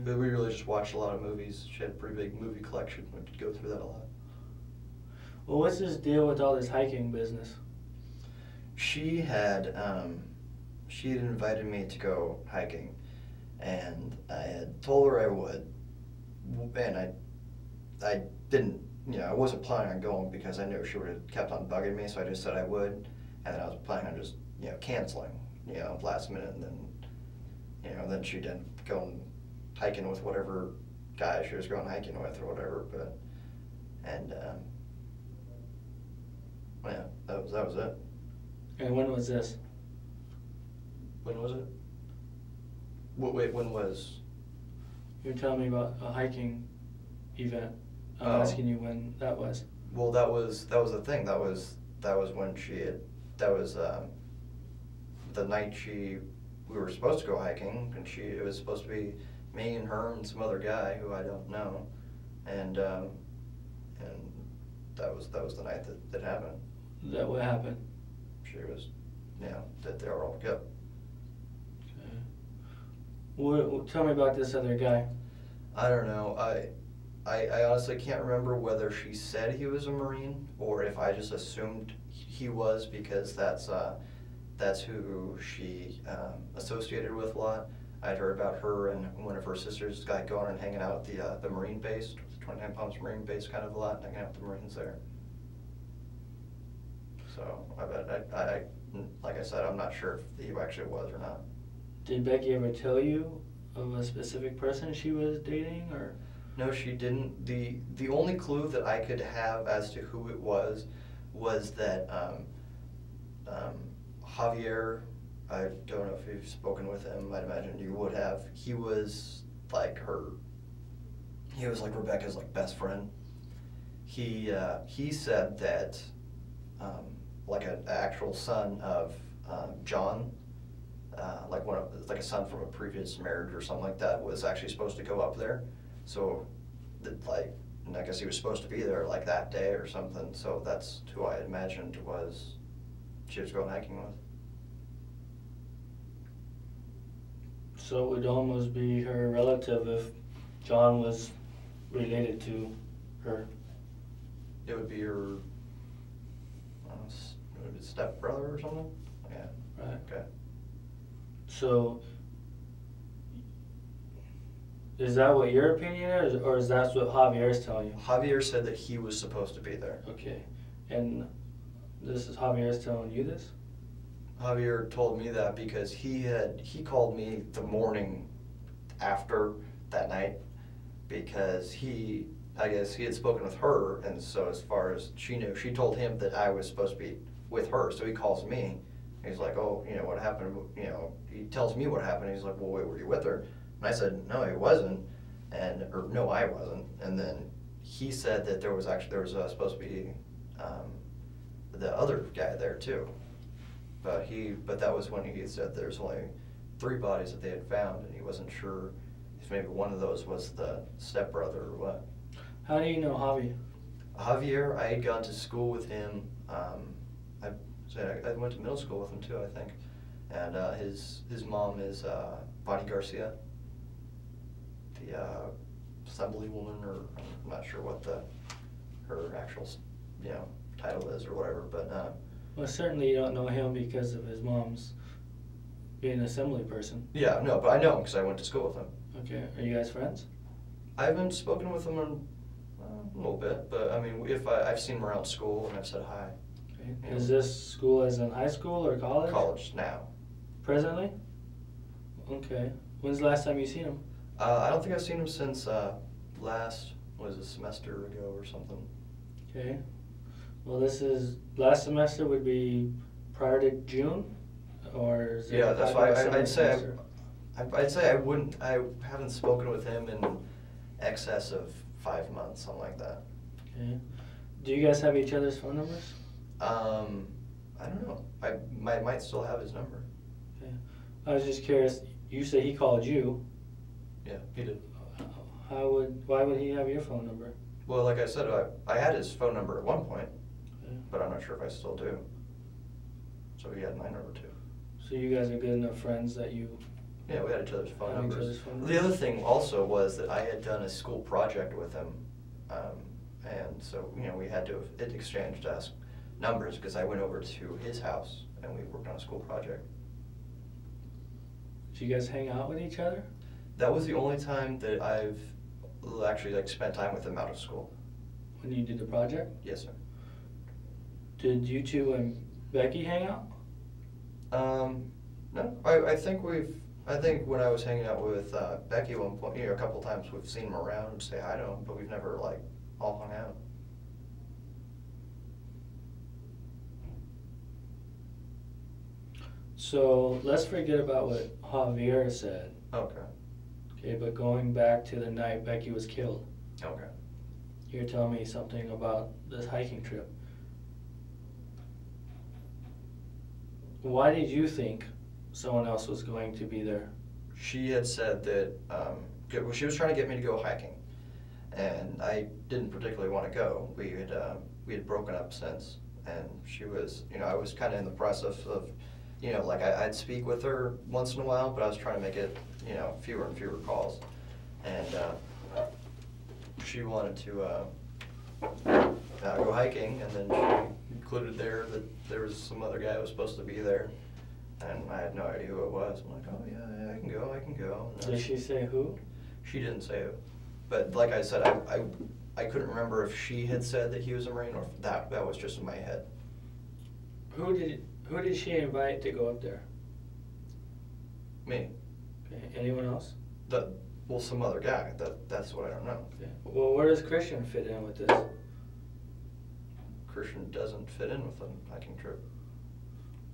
But we really just watched a lot of movies. She had a pretty big movie collection. We could go through that a lot. Well, what's this deal with all this hiking business? she had um, she had invited me to go hiking, and I had told her I would, and I I didn't you know, I wasn't planning on going because I knew she would have kept on bugging me, so I just said I would. And then I was planning on just, you know, canceling, you know, last minute, and then, you know, then she didn't go hiking with whatever guy she was going hiking with or whatever, but, and, um, yeah, that was, that was it. And when was this? When was it? Wait, wait, when was? You're telling me about a hiking event. I'm Oh. asking you when that was. Well, that was that was the thing. That was that was when she had. That was um, the night she. We were supposed to go hiking, and she. It was supposed to be me and her and some other guy who I don't know, and um, and that was that was the night that that happened. That what happened? She was, yeah, that they were all good. What- tell me about this other guy. I don't know. I, I, I honestly can't remember whether she said he was a Marine or if I just assumed he was because that's uh, that's who she um, associated with a lot. I'd heard about her and one of her sisters got going and hanging out at the uh, the Marine base, the 29 Palms Marine base, kind of a lot, hanging out with the Marines there. So I bet I, I, like I said, I'm not sure if he actually was or not. Did Becky ever tell you of a specific person she was dating, or? No, she didn't. The the only clue that I could have as to who it was was that um, um, Javier. I don't know if you've spoken with him. I'd imagine you would have. He was like her. He was like Rebecca's like best friend. He uh, he said that um, like an actual son of um, Jon, uh, like one of like a son from a previous marriage or something like that, was actually supposed to go up there. So, that like, and I guess he was supposed to be there like that day or something. So that's who I imagined was she was going hiking with. So it would almost be her relative if Jon was related to her. It would be her uh, s- would it stepbrother or something. Yeah. Right. Okay. So, is that what your opinion is, or is that what Javier is telling you? Javier said that he was supposed to be there. Okay, and this is Javier is telling you this? Javier told me that because he had he called me the morning after that night because he I guess he had spoken with her and so as far as she knew she told him that I was supposed to be with her so he calls me he's like oh you know what happened you know he tells me what happened he's like well wait were you with her and I said no he wasn't and or no I wasn't and then he said that there was actually there was uh, supposed to be um, the other guy there too but he, but that was when he said there's only three bodies that they had found, and he wasn't sure if maybe one of those was the stepbrother or what. How do you know Javier? Javier, I had gone to school with him. Um, I, I I went to middle school with him too, I think. And uh, his his mom is uh, Bonnie Garcia, the uh, assemblywoman, or I'm not sure what the her actual you know title is or whatever, but. Uh, Well, certainly you don't know him because of his mom's being an assembly person. yeah, no, but I know him because I went to school with him. Okay, are you guys friends? I haven't spoken with him in uh, a little bit, but I mean, if I, I've seen him around school and I've said hi. Is this school as in high school or college? College now. Presently? Okay. When's the last time you seen him? Uh, I don't think I've seen him since uh, last was a semester ago or something. Okay. Well, this is last semester would be prior to June, or is Yeah, that's why I, I'd say semester? I, I'd say I wouldn't. I haven't spoken with him in excess of five months, something like that. Okay. Do you guys have each other's phone numbers? Um, I don't know. I might might still have his number. Okay. I was just curious. You say he called you. Yeah, he did. How would? Why would he have your phone number? Well, like I said, I, I had his phone number at one point, Okay. but I'm not sure if I still do. So he had my number too. So you guys are good enough friends that you. Yeah, we had each other's phone Have each numbers. other's phone The other thing also was that I had done a school project with him, um, and so you know we had to have it exchanged us numbers because I went over to his house and we worked on a school project. Did you guys hang out with each other? That was the only time that I've actually like spent time with him out of school. when you did the project? Yes, sir. Did you two and Becky hang out? Um, no, I, I think we've, I think when I was hanging out with uh, Becky one point, you know, a couple times, we've seen him around and say hi to him, but we've never like all hung out. So let's forget about what Javier said. Okay. Okay, but going back to the night Becky was killed, Okay. you're telling me something about this hiking trip. Why did you think someone else was going to be there? She had said that um, well, she was trying to get me to go hiking, and I didn't particularly want to go. We had uh, we had broken up since, and she was, you know, I was kind of in the process of, you know, like I, I'd speak with her once in a while, but I was trying to make it, you know, fewer and fewer calls, and uh, she wanted to uh, uh, go hiking, and then she included there that there was some other guy who was supposed to be there. And I had no idea who it was. I'm like, oh yeah, yeah, I can go, I can go. Did she say who? She didn't say who, but like I said, I, I, I couldn't remember if she had said that he was a Marine or if that that was just in my head. Who did who did she invite to go up there? Me, Okay, anyone else? the well, some other guy. That that's what I don't know. Okay. Well, where does Christian fit in with this? Christian doesn't fit in with a hiking trip.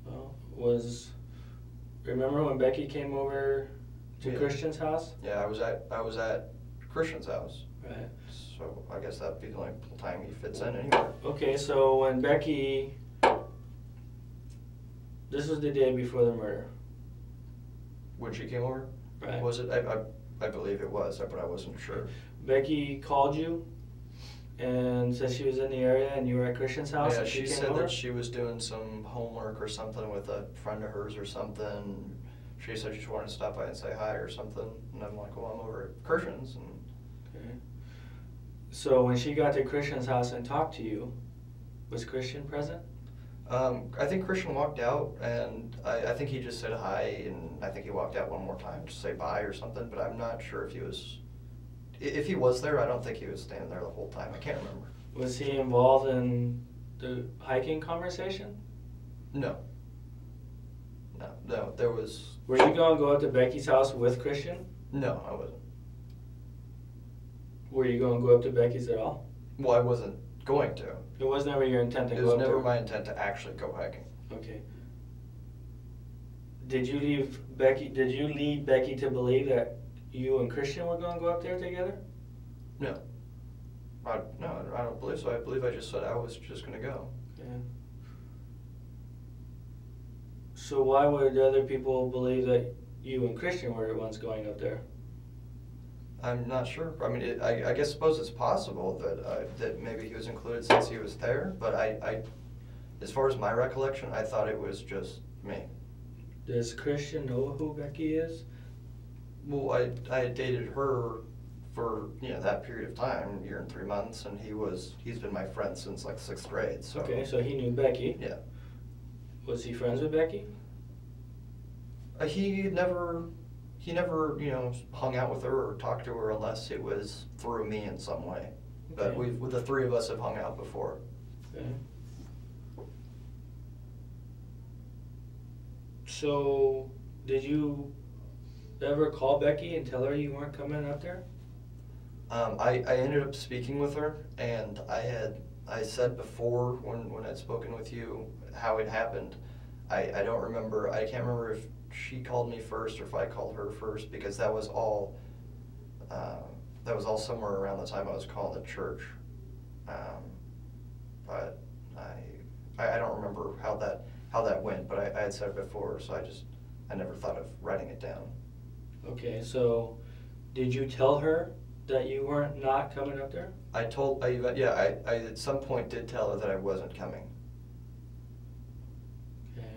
Well, was remember when Becky came over to Yeah. Christian's house? Yeah, I was at I was at Christian's house, Right. so I guess that'd be the only time he fits in anywhere. Okay, so when Becky, this was the day before the murder, When she came over, right? was it? I, I I believe it was, but I wasn't sure. Becky called you and said she was in the area and you were at Christian's house Yeah, she she said over? that she was doing some homework or something with a friend of hers or something. She said she just wanted to stop by and say hi or something, and I'm like, well, I'm over at Christian's, and Okay. So when she got to Christian's house and talked to you, was Christian present? Um, I think Christian walked out, and I, I think he just said hi, and I think he walked out one more time to say bye or something, but I'm not sure if he was, if he was there, I don't think he was standing there the whole time. I can't remember. Was he involved in the hiking conversation? No. No, no, there was. Were you gonna go up to Becky's house with Christian? No, I wasn't. Were you gonna go up to Becky's at all? Well, I wasn't going to. It was never your intent to It go was up never there? my intent to actually go hiking. Okay. Did you leave Becky, did you lead Becky to believe that you and Christian were gonna go up there together? No. I, no, I don't believe so. I believe I just said I was just gonna go. Okay. So why would other people believe that you and Christian were the ones going up there? I'm not sure. I mean, it, I, I guess suppose it's possible that uh, that maybe he was included since he was there. But I, I, as far as my recollection, I thought it was just me. Does Christian know who Becky is? Well, I I had dated her for you know that period of time, year and three months, and he was he's been my friend since like sixth grade. So Okay, so he knew Becky. yeah, Was he friends with Becky? uh, he never he never you know hung out with her or talked to her unless it was through me in some way. But we've the three of us have hung out before. Okay. So, did you ever call Becky and tell her you weren't coming up there? Um, I, I ended up speaking with her, and I had I said before when when I'd spoken with you how it happened. I, I don't remember. I can't remember if she called me first or if I called her first because that was all. Uh, that was all somewhere around the time I was calling the church. Um, but I, I don't remember how that how that went. But I, I had said it before, so I just I never thought of writing it down. Okay, so did you tell her that you weren't not coming up there? I told, I, yeah, I, I at some point did tell her that I wasn't coming. Okay.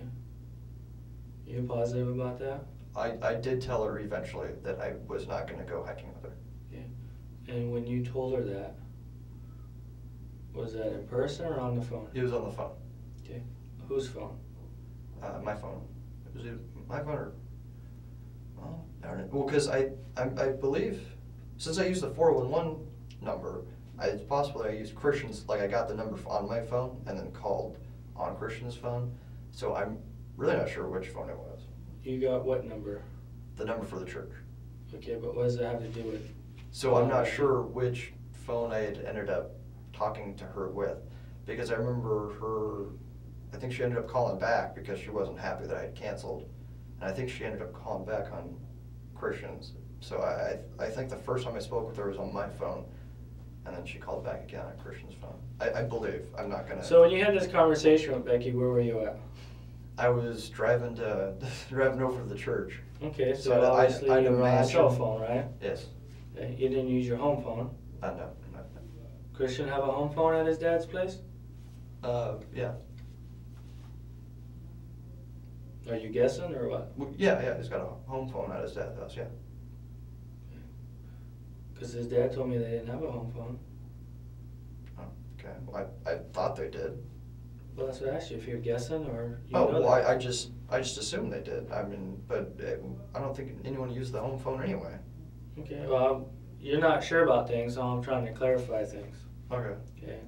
You positive about that? I, I did tell her eventually that I was not gonna go hiking with her. Okay. And when you told her that, was that in person or on the phone? It was on the phone, Okay. Whose phone? uh, my phone. It was my phone or, well, darn it. Well, cause I, I, I believe, since I used the four one one number, I, it's possible that I used Christian's, like I got the number on my phone and then called on Christian's phone. So I'm really not sure which phone it was. You got what number? The number for the church. Okay, but what does that have to do with? So I'm not sure which phone I had ended up talking to her with, because I remember her, I think she ended up calling back because she wasn't happy that I had canceled. And I think she ended up calling back on Christian's. So I, I think the first time I spoke with her was on my phone, and then she called back again on Christian's phone. I, I believe, I'm not gonna. So when you had this conversation with Becky, where were you at? I was driving to, driving over to the church. Okay, so So I- obviously I'd you were on a cell phone, right? Yes, You didn't use your home phone. I know, Christian have a home phone at his dad's place? uh, yeah, Are you guessing or what? Well, yeah, yeah, he's got a home phone at his dad's house, yeah. Because his dad told me they didn't have a home phone. Oh, Okay, well, I, I thought they did. Well, that's what I asked you, if you're guessing or you Oh, know well, that. I, I just, I just assumed they did, I mean, but uh, I don't think anyone used the home phone anyway. Okay, well, you're not sure about things, so I'm trying to clarify things. Okay. Okay.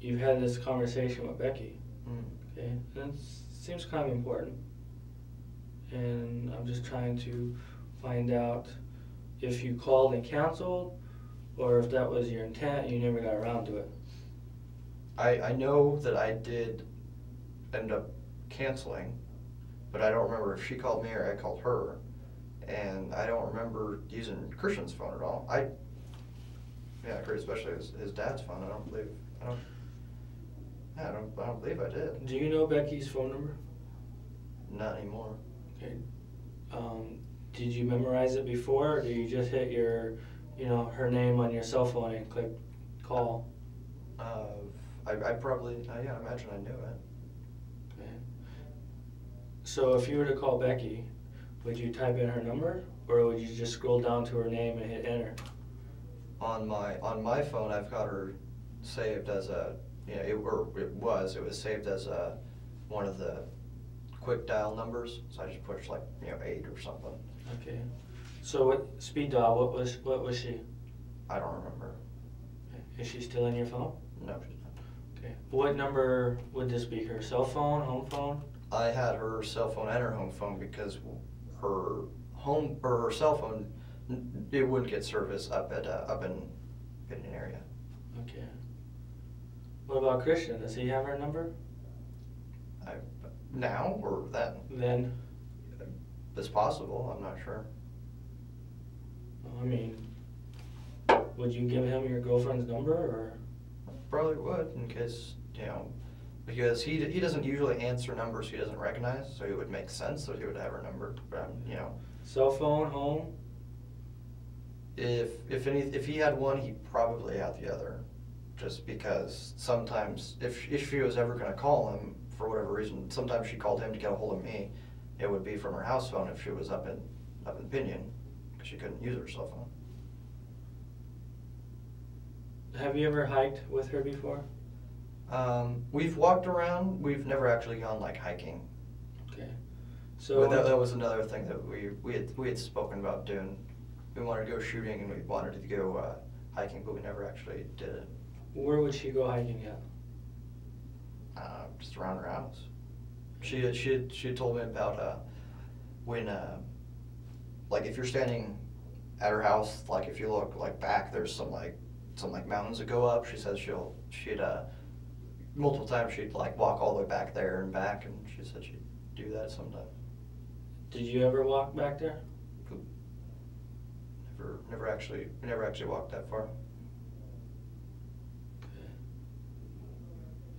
You've had this conversation with Becky, Mm. okay? And it seems kind of important. And I'm just trying to find out if you called and canceled, or if that was your intent and you never got around to it. I, I know that I did end up canceling, but I don't remember if she called me or I called her. And I don't remember using Christian's phone at all. I, yeah, especially his, his dad's phone, I don't believe, I don't, yeah, I don't, I don't believe I did. Do you know Becky's phone number? Not anymore. Okay. Um, did you memorize it before, or do you just hit your, you know, her name on your cell phone and click call? Uh, I, I probably, uh, yeah, I imagine I knew it. Okay. So if you were to call Becky, would you type in her number, or would you just scroll down to her name and hit enter? On my, on my phone, I've got her saved as a, you know, it, or it was, it was saved as a, one of the quick dial numbers, so I just pushed like, you know, eight or something. Okay. So what speed dial? What was what was she? I don't remember. Is she still in your phone? No, she's not. Okay. What number would this be? Her cell phone, home phone? I had her cell phone and her home phone because her home, or her cell phone, it wouldn't get service up at, uh, up in, in an area. Okay. What about Christian? Does he have her number? I, now or then? Then, It's possible, I'm not sure. I mean, would you give him your girlfriend's number, or? Probably would, in case, you know, because he, he doesn't usually answer numbers he doesn't recognize, so it would make sense that he would have her number, but, um, you know, Cell phone, home? if, if any, if he had one, he'd probably had the other. Just because sometimes, if, if she was ever gonna call him, for whatever reason, sometimes she called him to get a hold of me, it would be from her house phone if she was up in, up in Pinyon, cause she couldn't use her cell phone. Have you ever hiked with her before? Um, we've walked around, we've never actually gone like hiking. Okay. But So, that, that was another thing that we, we had, we had spoken about doing. We wanted to go shooting and we wanted to go, uh, hiking, but we never actually did it. where would she go hiking at? Uh, just around her house. She, had- she, had- she had told me about, uh, when, uh, like if you're standing at her house, like if you look like back, there's some like, some like mountains that go up. She says she'll, she'd, uh, multiple times she'd like walk all the way back there and back and she said she'd do that sometime. Did you ever walk back there? Never, never actually, never actually walked that far. Okay.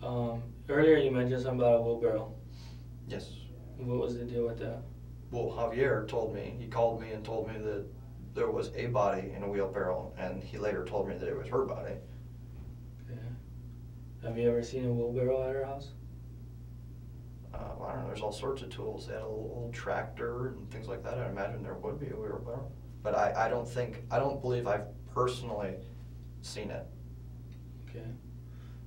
Um, earlier you mentioned something about a wheelbarrow. Yes. What was the deal with that? Well, Javier told me, he called me and told me that there was a body in a wheelbarrow, and he later told me that it was her body. Have you ever seen a wheelbarrow at her house? Uh, well, I don't know, there's all sorts of tools. They had a little old tractor and things like that. I imagine there would be a wheelbarrow. But I, I don't think, I don't believe I've personally seen it. Okay.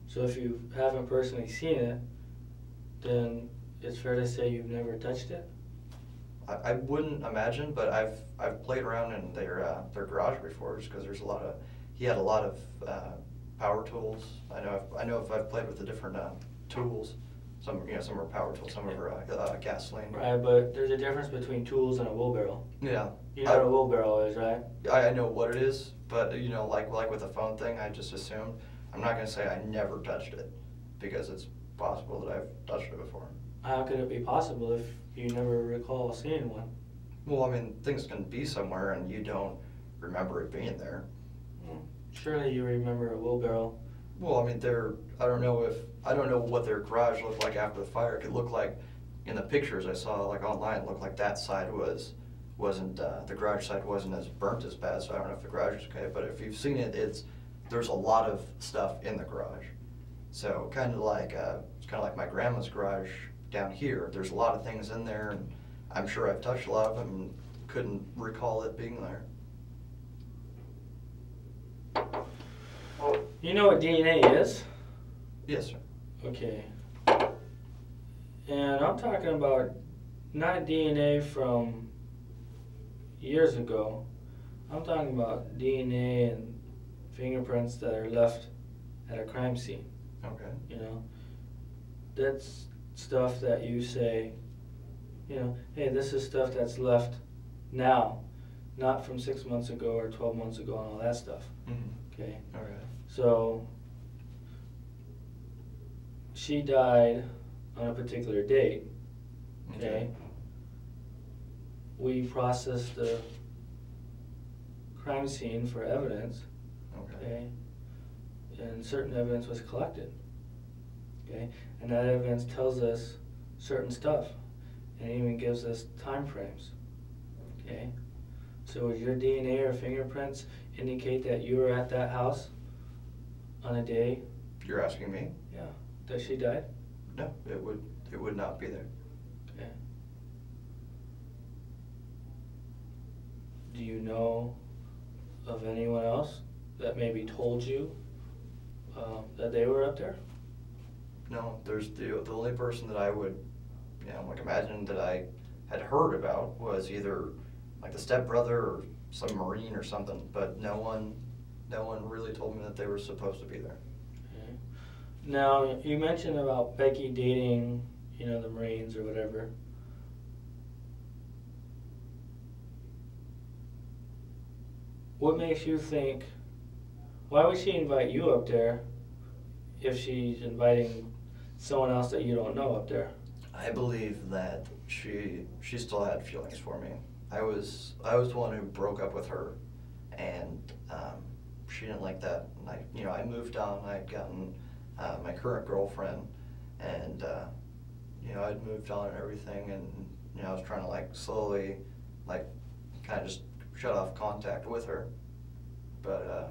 So if you haven't personally seen it, then it's fair to say you've never touched it? I, I wouldn't imagine, but I've, I've played around in their, uh, their garage before, just because there's a lot of he had a lot of uh, power tools. I know I've, I know if I've played with the different uh, tools, some you know some are power tools, some are uh, uh, gasoline. Right, but there's a difference between tools and a wheelbarrow. Yeah. You know I- what a wheelbarrow is, right? I, I know what it is, but you know, like like with the phone thing, I just assumed. I'm not gonna say I never touched it, because it's possible that I've touched it before. How could it be possible if you never recall seeing one? Well, I mean, things can be somewhere and you don't remember it being there. Surely you remember a wheelbarrow. Well, I mean, they're, I don't know if, I don't know what their garage looked like after the fire. It could look like, in the pictures I saw, like online, it looked like that side was, wasn't, uh, the garage side wasn't as burnt as bad, so I don't know if the garage is okay. But if you've seen it, it's, there's a lot of stuff in the garage. So kind of like, uh, it's kind of like my grandma's garage down here. There's a lot of things in there and I'm sure I've touched a lot of them and couldn't recall it being there. You know what DNA is? Yes, sir. Okay. And I'm talking about not DNA from years ago. I'm talking about DNA and fingerprints that are left at a crime scene. Okay. You know, that's stuff that you say, you know, hey, this is stuff that's left now, not from six months ago or 12 months ago and all that stuff. Mm-hmm. Okay. Okay. So she died on a particular date. Okay. We processed the crime scene for evidence. Okay. Okay. And certain evidence was collected. Okay. And that evidence tells us certain stuff, and even gives us time frames. Okay. So would your DNA or fingerprints indicate that you were at that house on a day You're asking me? Yeah. That she died? No, it would, it would not be there. Okay. Do you know of anyone else that maybe told you um, that they were up there? No, there's the, the only person that I would, you know, like imagine that I had heard about was either like the stepbrother or some marine or something, but no one, no one really told me that they were supposed to be there. Okay. Now you mentioned about Becky dating, you know, the Marines or whatever. What makes you think? Why would she invite you up there if she's inviting someone else that you don't know up there? I believe that she she still had feelings for me. I was I was the one who broke up with her, and um, she didn't like that. And I you know I moved on. I had gotten uh, my current girlfriend, and uh, you know I'd moved on and everything, and you know I was trying to like slowly like kind of just shut off contact with her, but uh,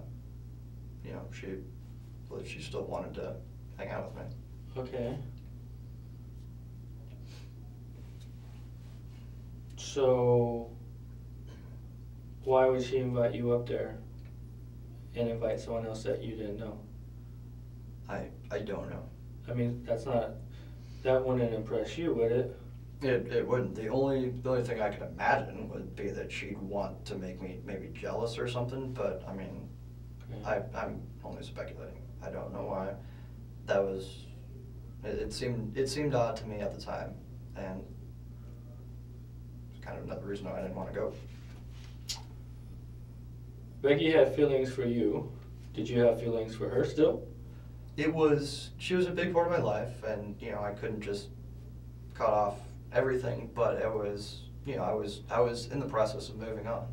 you know she she still wanted to hang out with me. Okay. So, why would she invite you up there and invite someone else that you didn't know? I I don't know. I mean, that's not, that wouldn't impress you, would it? It, it wouldn't. The only the only thing I could imagine would be that she'd want to make me maybe jealous or something. But I mean. I I'm only speculating. I don't know why. That was. It, it seemed it seemed odd to me at the time, and kind of another reason why I didn't want to go. Becky had feelings for you. Did you have feelings for her still? It was she was a big part of my life, and you know I couldn't just cut off everything. But it was you know I was I was in the process of moving on.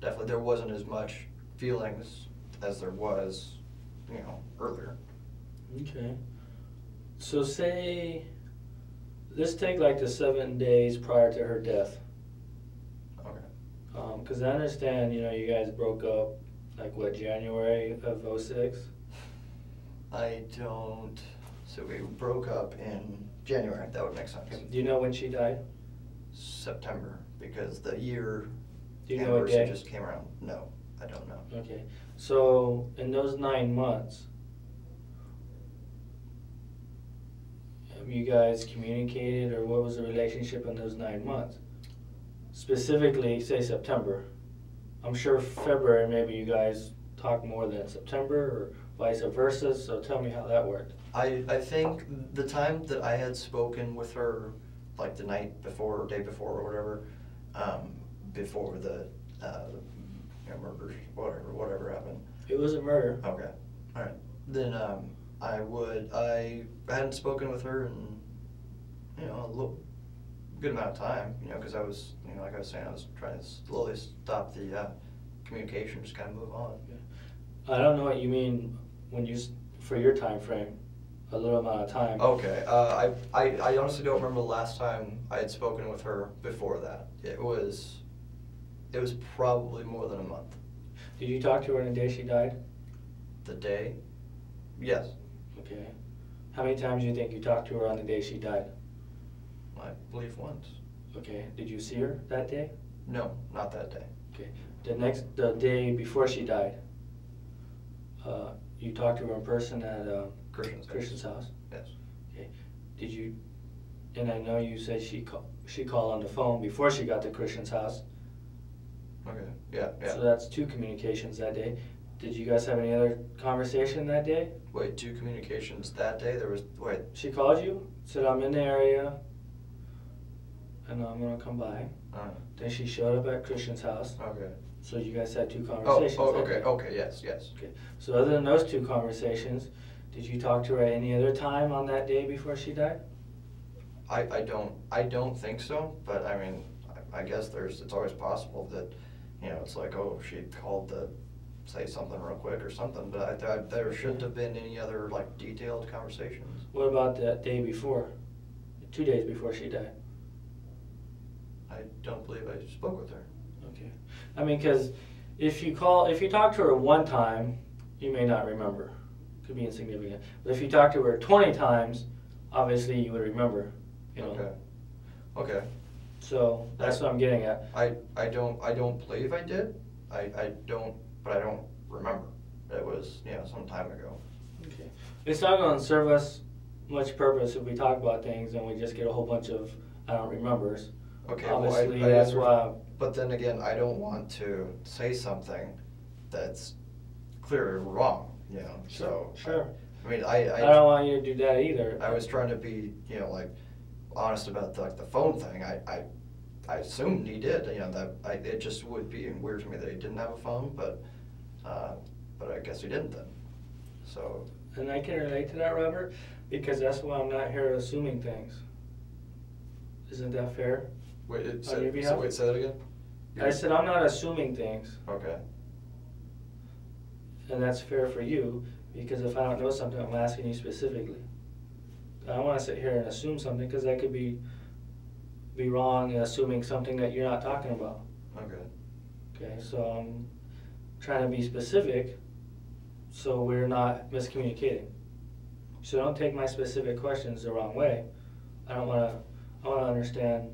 Definitely, there wasn't as much feelings as there was, you know, earlier. Okay. So say, let's take like the seven days prior to her death. Okay. Um, because I understand, you know, you guys broke up like what, January of 06? I don't. So we broke up in January. That would make sense. Do you know when she died? September, because the year Do you know what anniversary day? just came around. No, I don't know. Okay. So in those nine months, you guys communicated or what was the relationship in those nine months? Specifically, say September. I'm sure February maybe you guys talked more than September or vice versa, so tell me how that worked. I, I think the time that I had spoken with her, like the night before or day before or whatever, um, before the, uh, you know, murders, whatever, whatever happened. It was a murder. Okay, alright. Then, um, I would, I hadn't spoken with her in, you know, a little, good amount of time, you know, cause I was, you know, like I was saying, I was trying to slowly stop the, uh, communication, just kinda move on. I don't know what you mean when you, for your time frame, a little amount of time. Okay, uh, I, I, I honestly don't remember the last time I had spoken with her before that. It was, it was probably more than a month. Did you talk to her on the day she died? The day? Yes, Okay. How many times do you think you talked to her on the day she died? I believe once. Okay. Did you see her that day? No, not that day. Okay. The next, the day before she died, uh, you talked to her in person at uh, Christian's house. Christian's house. Yes. Okay. Did you? And I know you said she call, she called on the phone before she got to Christian's house. Okay, yeah, yeah. So that's two communications that day. Did you guys have any other conversation that day? Wait, two communications that day? There was, wait, She called you, said I'm in the area, and I'm gonna come by. uh, Then she showed up at Christian's house. okay. So you guys had two conversations. oh, that okay, okay, yes, yes. Okay. So other than those two conversations, did you talk to her at any other time on that day before she died? I, I don't, I don't think so, but I mean, I, I guess there's, it's always possible that, you know, it's like, oh, she called to say something real quick or something, but I, I, there shouldn't have been any other like detailed conversations. What about that day before? Two days before she died? I don't believe I spoke with her. Okay. I mean, because if you call, if you talk to her one time, you may not remember. Could be insignificant. But if you talk to her 20 times, obviously you would remember. You know. Okay. Okay. So that's what I'm getting at. I, I don't, I don't believe I did. I, I don't, but I don't remember. It was, you know, some time ago. Okay. It's not going to serve us much purpose if we talk about things and we just get a whole bunch of I don't remembers. Okay, well, I- Obviously, I that's why. But then again, I don't want to say something that's clearly wrong, you know, so. Sure. I mean, I, I, don't want you to do that either. I was trying to be, you know, like, honest about the, like, the phone thing. I, I, I assumed he did, you know, that, I, it just would be weird to me that he didn't have a phone, but, uh, but I guess he didn't then. So, And I can relate to that, Robert, because that's why I'm not here assuming things. Isn't that fair? wait, it On said, so wait, say that again? I said I'm not assuming things, Okay, and that's fair for you, because if I don't know something, I'm asking you specifically. I don't want to sit here and assume something, because I could be, be wrong in assuming something that you're not talking about. okay. Okay, so I'm trying to be specific, so we're not miscommunicating. So don't take my specific questions the wrong way. I don't wanna, I wanna understand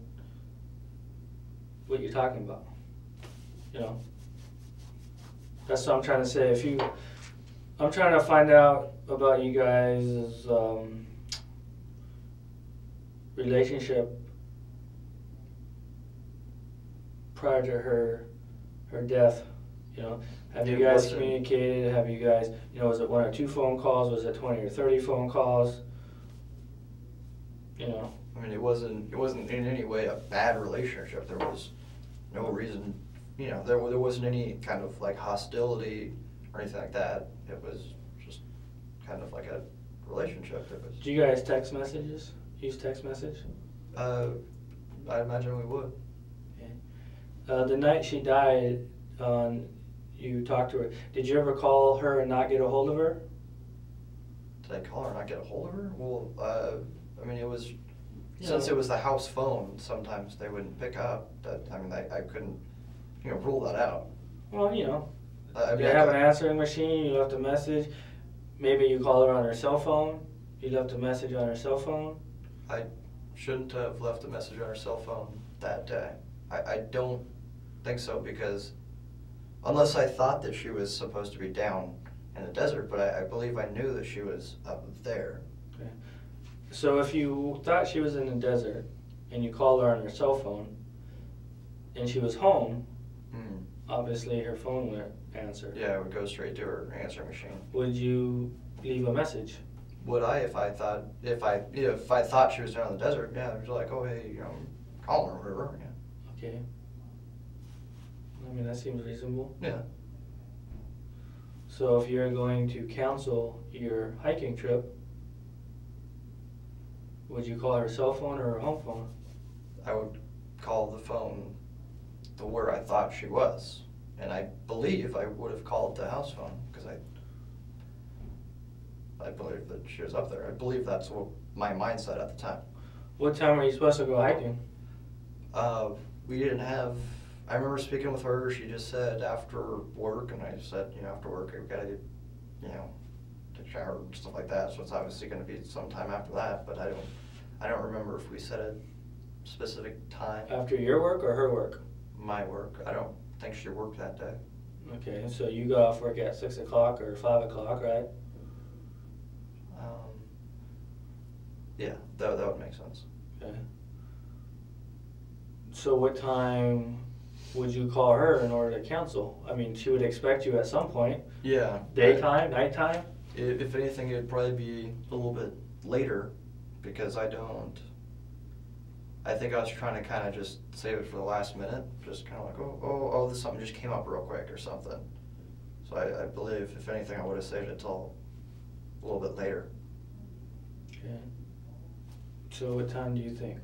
what you're talking about, you know? That's what I'm trying to say, if you, I'm trying to find out about you guys' um, relationship prior to her her death, you know, have you guys wasn't- communicated? Have you guys, you know, was it one or two phone calls? Was it twenty or thirty phone calls? You know, I mean, it wasn't, it wasn't in any way a bad relationship. There was no reason, you know, there, there wasn't any kind of like hostility or anything like that. It was just kind of like a relationship. It was, do you guys text messages? Use text message? uh, I imagine we would. Uh, the night she died, um, you talked to her. Did you ever call her and not get a hold of her? Did I call her and not get a hold of her? Well, uh, I mean, it was, Yeah. since it was the house phone, sometimes they wouldn't pick up. That, I mean, I, I couldn't, you know, rule that out. Well, you know, Uh, I you mean, I have an answering machine. You left a message. Maybe you called her on her cell phone. You left a message on her cell phone. I shouldn't have left a message on her cell phone that day. I, I don't think so because unless I thought that she was supposed to be down in the desert, but I, I believe I knew that she was up there. Okay. So if you thought she was in the desert and you called her on her cell phone and she was home Mm. obviously her phone wouldn't answer. Yeah, it would go straight to her answering machine. Would you leave a message? Would I if I thought if I if I thought she was down in the desert? Yeah, it was like, oh hey, you know, call her or whatever. Yeah. Okay. I mean, that seems reasonable. Yeah. So if you're going to cancel your hiking trip, would you call her cell phone or her home phone? I would call the phone to where I thought she was, and I believe I would have called the house phone because I I believe that she was up there. I believe that's what my mindset at the time. What time are you supposed to go hiking? Uh, we didn't have. I remember speaking with her. She just said after work, and I said, you know, after work, we gotta get, you know, take a shower and stuff like that. So it's obviously going to be sometime after that. But I don't, I don't remember if we set a specific time. After your work or her work? My work. I don't think she worked that day. Okay, so you got off work at six o'clock or five o'clock, right? Um, yeah, that that would make sense. Okay. So what time would you call her in order to cancel? I mean, she would expect you at some point. Yeah. Daytime, nighttime? If, if anything, it'd probably be a little bit later because I don't. I think I was trying to kind of just save it for the last minute, just kind of like, oh, oh, oh, this something just came up real quick or something. So I, I believe, if anything, I would have saved it till a little bit later. Okay. So what time do you think?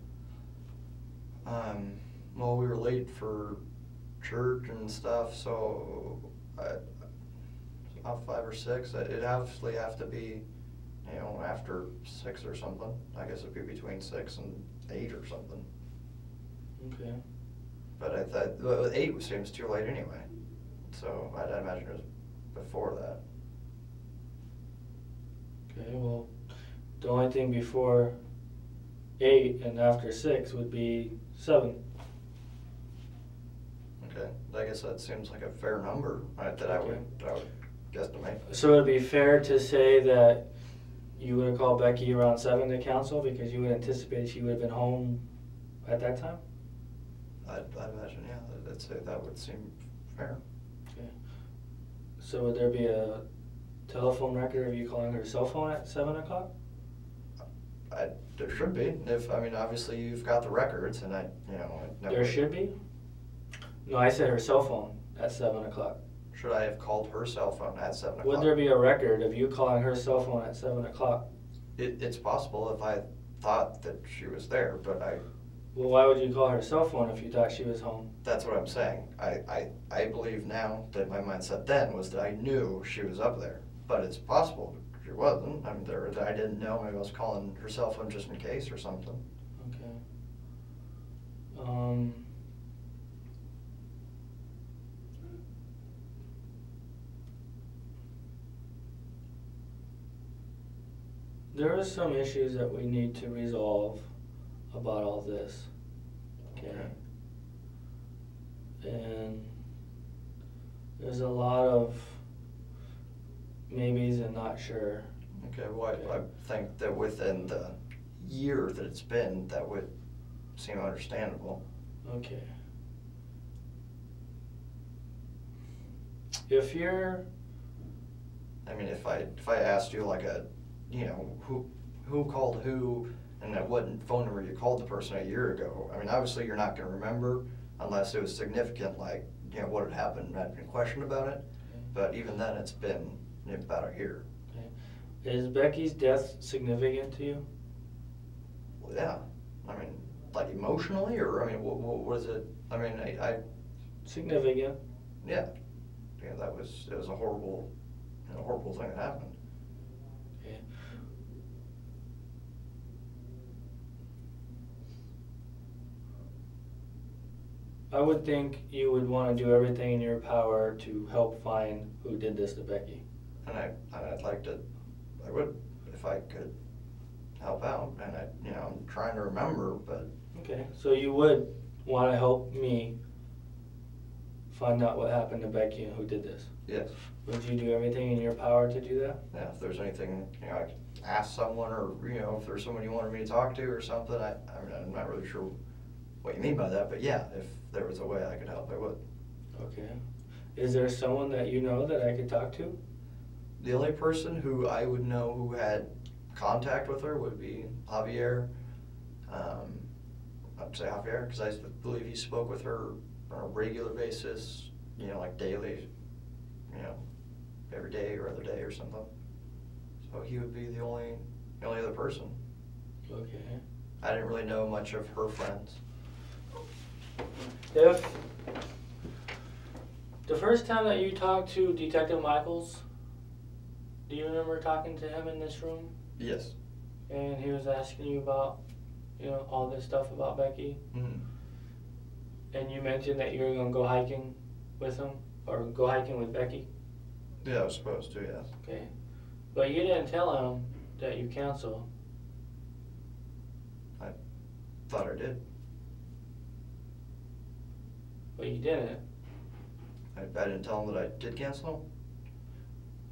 Um, well, we were late for church and stuff, so I, about five or six. Uh, it'd actually have to be, you know, after six or something. I guess it'd be between six and eight or something. Okay. But I thought well, eight seems too late anyway, so I'd imagine it was before that. Okay, well, the only thing before eight and after six would be seven. Okay, I guess that seems like a fair number right, that I would I would guesstimate. So it'd be fair to say that you would have called Becky around seven to council because you would anticipate she would have been home at that time? I'd, I'd imagine, yeah, I'd say that would seem fair. Okay. So would there be a telephone record of you calling her cell phone at seven o'clock? I, there should be, if, I mean, obviously you've got the records and I, you know, I never. There should be? No, I said her cell phone at seven o'clock. Should I have called her cell phone at seven o'clock? Would there be a record of you calling her cell phone at seven o'clock? It, it's possible if I thought that she was there, but I, Well, why would you call her cell phone if you thought she was home? that's what I'm saying. I, I, I believe now that my mindset then was that I knew she was up there, but it's possible she wasn't. I mean, there, I didn't know, maybe I was calling her cell phone just in case or something. Okay. Um. There are some issues that we need to resolve about all this. Okay. And there's a lot of maybes and not sure. Okay, well, I, I think that within the year that it's been, that would seem understandable. Okay. If you're, I mean, if I, if I asked you like a, you know, who, who called who, and at what phone number you called the person a year ago, I mean, obviously you're not gonna remember unless it was significant, like, you know, what had happened, and had been questioned about it, but even then, it's been about a year. is Becky's death significant to you? Well, yeah, I mean, like emotionally, or, I mean, what, what was it, I mean, I, I, Significant. yeah, yeah, that was, it was a horrible, you know, horrible thing that happened. Okay. I would think you would want to do everything in your power to help find who did this to Becky. And I, and I'd like to, I would, if I could help out, and I, you know, I'm trying to remember, but Okay, so you would want to help me find out what happened to Becky and who did this? yes, Would you do everything in your power to do that? yeah, if there's anything, you know, I could ask someone, or, you know, if there's someone you wanted me to talk to or something, I, I mean, I'm not really sure what you mean by that, but yeah, if there was a way I could help, I would. Okay. Is there someone that you know that I could talk to? The only person who I would know who had contact with her would be Javier. Um, I'd say Javier because I believe he spoke with her on a regular basis, you know, like daily, you know, every day or other day or something. So he would be the only, the only other person. Okay. I didn't really know much of her friends. If the first time that you talked to Detective Michaels, do you remember talking to him in this room? Yes. And he was asking you about, you know, all this stuff about Becky? Mm-hmm. And you mentioned that you were gonna go hiking with him, or go hiking with Becky? Yeah, I was supposed to, yes. Okay. But you didn't tell him that you canceled. I thought I did. But you didn't. I, I didn't tell him that I did cancel.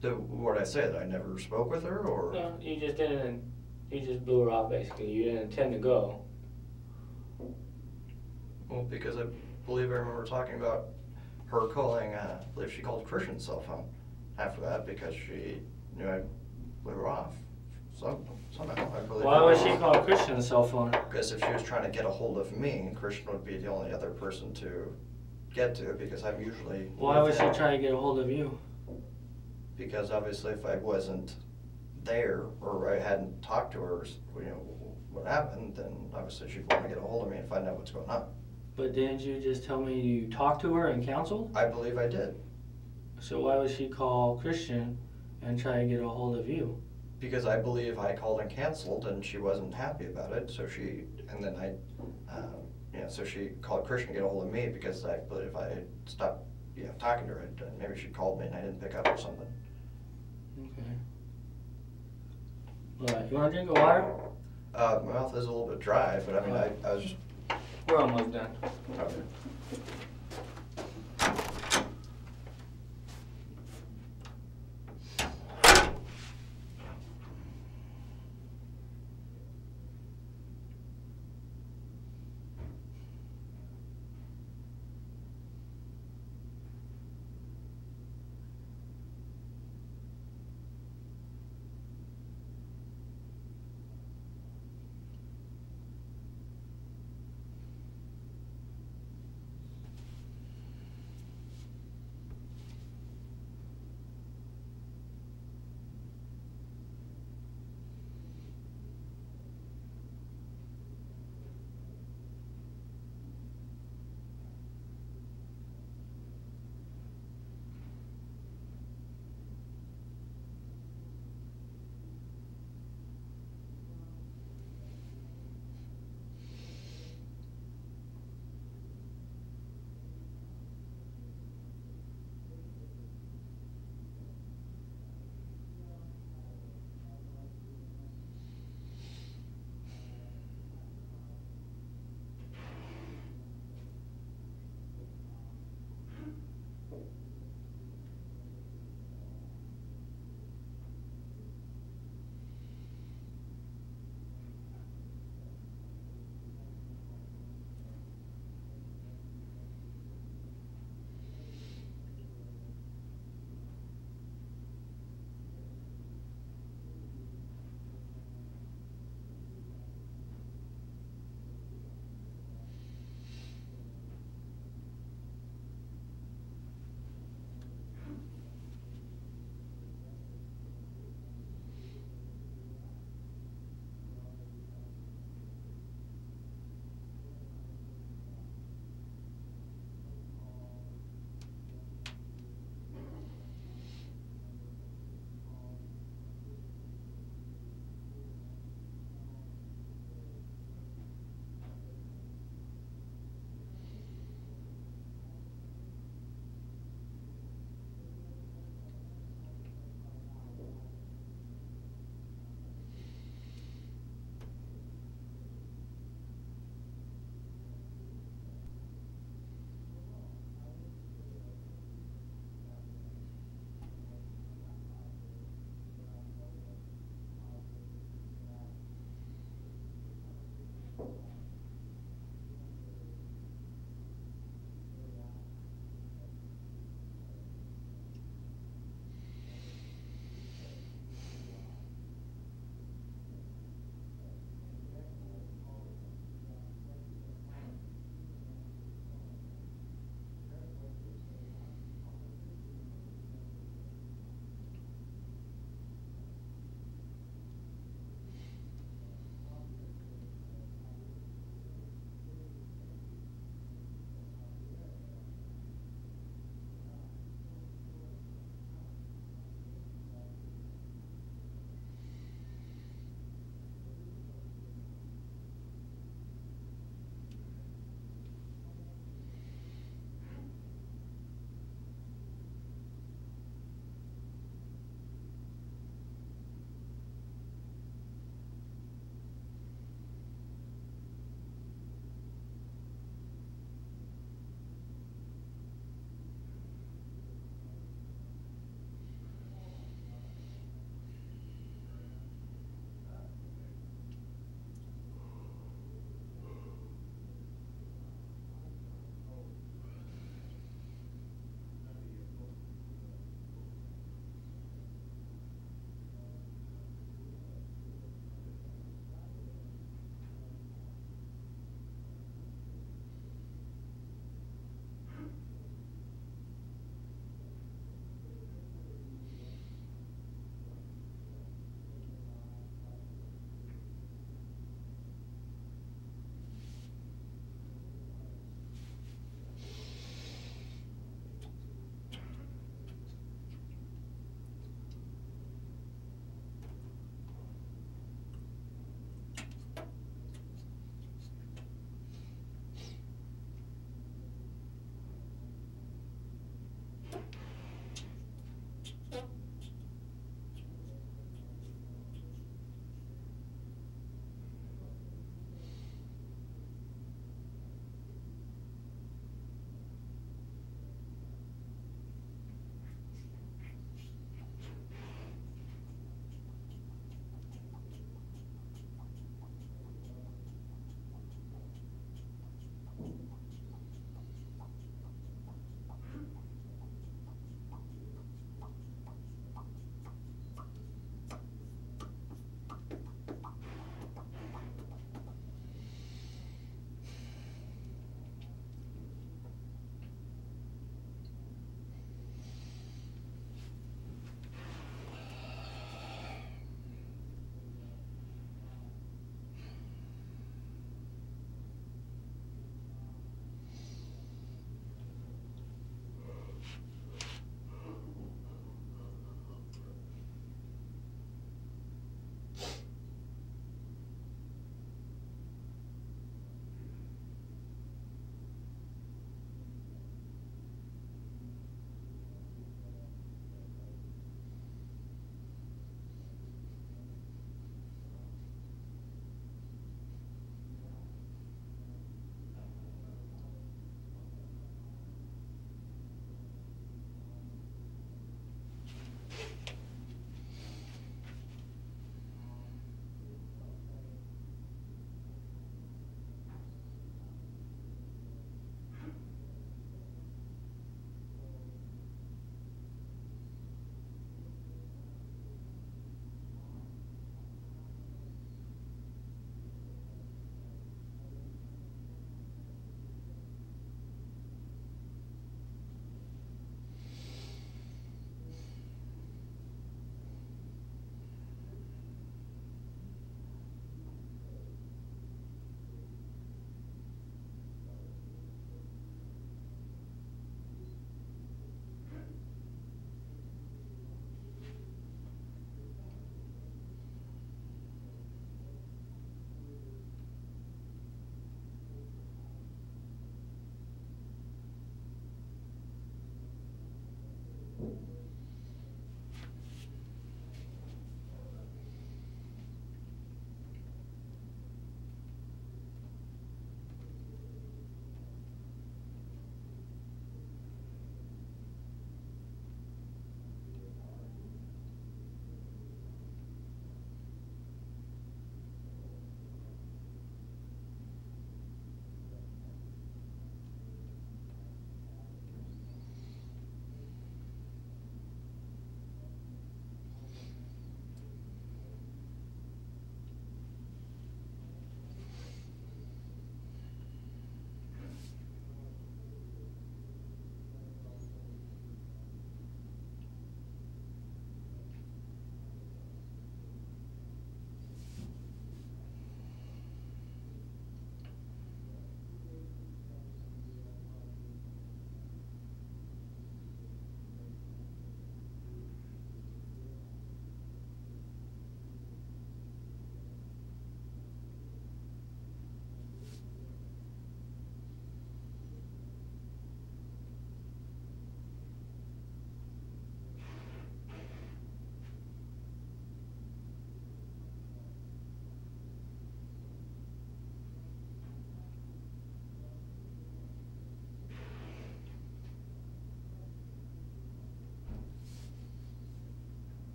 The, what did I say, that I never spoke with her, or? No, you just didn't. You just blew her off basically. You didn't intend to go. Well, because I believe I remember talking about her calling, uh, I believe she called Christian's cell phone after that because she knew I blew her off. So, somehow, I believe. Why would she call Christian's cell phone? Because if she was trying to get a hold of me, Christian would be the only other person to get to because I'm usually. Why was she trying to get a hold of you? Because obviously if I wasn't there or I hadn't talked to her, you know, what happened, then obviously she'd want to get a hold of me and find out what's going on. But didn't you just tell me you talked to her and canceled? I believe I did. So why would she call Christian and try to get a hold of you? Because I believe I called and canceled and she wasn't happy about it, so she, and then I, um, know, so she called Christian to get a hold of me because I believe if I had stopped, you know, talking to her, and maybe she called me and I didn't pick up or something. Okay. Alright, you wanna drink of water? Uh, my mouth is a little bit dry, but I mean, I, I was just, We're almost done. okay.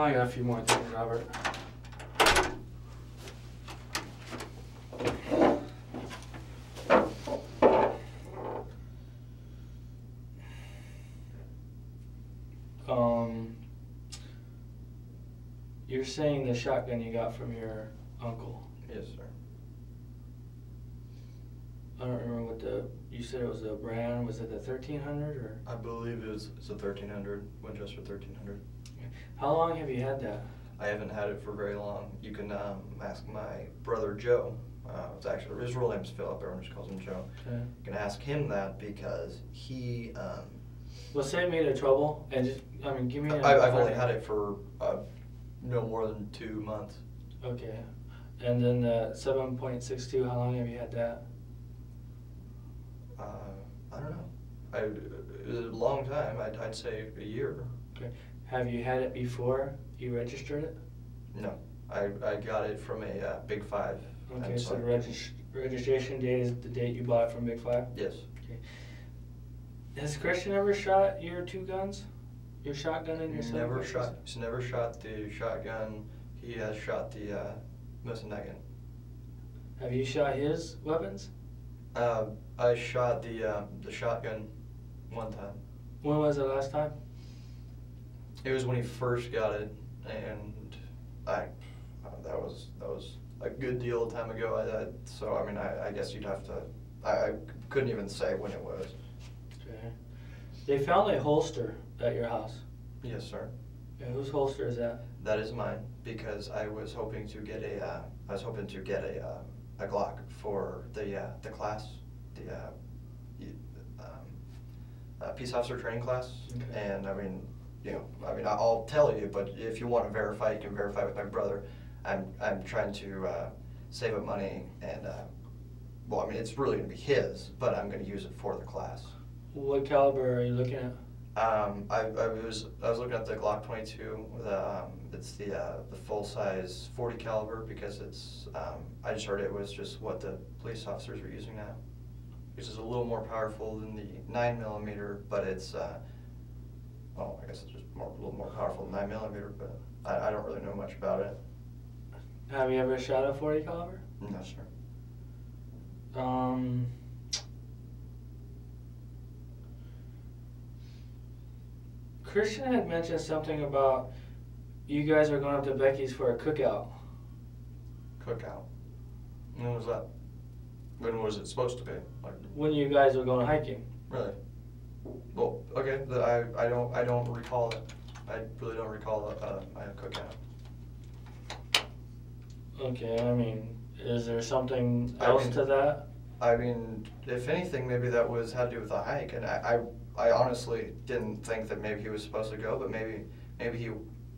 Oh, I got a few more things, Robert. Um, you're saying the shotgun you got from your uncle. Yes, sir. I don't remember what the. You said it was a brand. Was it the thirteen hundred or? I believe it was, it's a thirteen hundred, Winchester thirteen hundred. How long have you had that? I haven't had it for very long. You can um, ask my brother Joe. Uh, it's actually his real name's Philip. Everyone just calls him Joe. Okay. You can ask him that because he. Um, Well, save me the trouble and just. I mean, give me. a- I, I've only had it for uh, no more than two months. Okay, and then the seven point six two. How long have you had that? Uh, I don't know. I, it was a long time. I'd, I'd say a year. Okay. Have you had it before you registered it? No, I, I got it from a uh, Big Five. Okay, so the regis- registration date is the date you bought it from Big Five. Yes. Okay. Has Christian ever shot your two guns? Your shotgun and your never shot. He's never shot the shotgun. He has shot the uh, Mosin-Nagant. Have you shot his weapons? Uh, I shot the uh, the shotgun one time. When was the last time? It was when he first got it, and I uh, that was that was a good deal of time ago. I, I, so I mean, I, I guess you'd have to. I, I couldn't even say when it was. Okay. They found a holster at your house. Yes, sir. Yeah, whose holster is that? That is mine because I was hoping to get a. Uh, I was hoping to get a uh, a Glock for the uh, the class, the uh, um, uh, peace officer training class, Okay. and I mean, you know, I mean, I'll tell you, but if you want to verify, you can verify with my brother. I'm I'm trying to uh, save up money and. Uh, well, I mean, it's really going to be his, but I'm going to use it for the class. What caliber are you looking at? Um, I, I was I was looking at the Glock 22. The, um, it's the uh, the full size 40 caliber because it's um, I just heard it was just what the police officers are using now. Which is a little more powerful than the nine millimeter, but it's uh, well, I guess it's just more a little more powerful than nine millimeter, but I, I don't really know much about it. Have you ever shot a 40 caliber? No, sir. Um, Christian had mentioned something about you guys are going up to Becky's for a cookout. Cookout. When was that? When was it supposed to be? Like When you guys were going hiking. Really? Well, okay, the, I, I don't, I don't recall it. I really don't recall a, a, a cookout. Okay, I mean, is there something I else mean- to that? I mean, if anything, maybe that was, had to do with the hike, and I, I, I honestly didn't think that maybe he was supposed to go, but maybe, maybe he,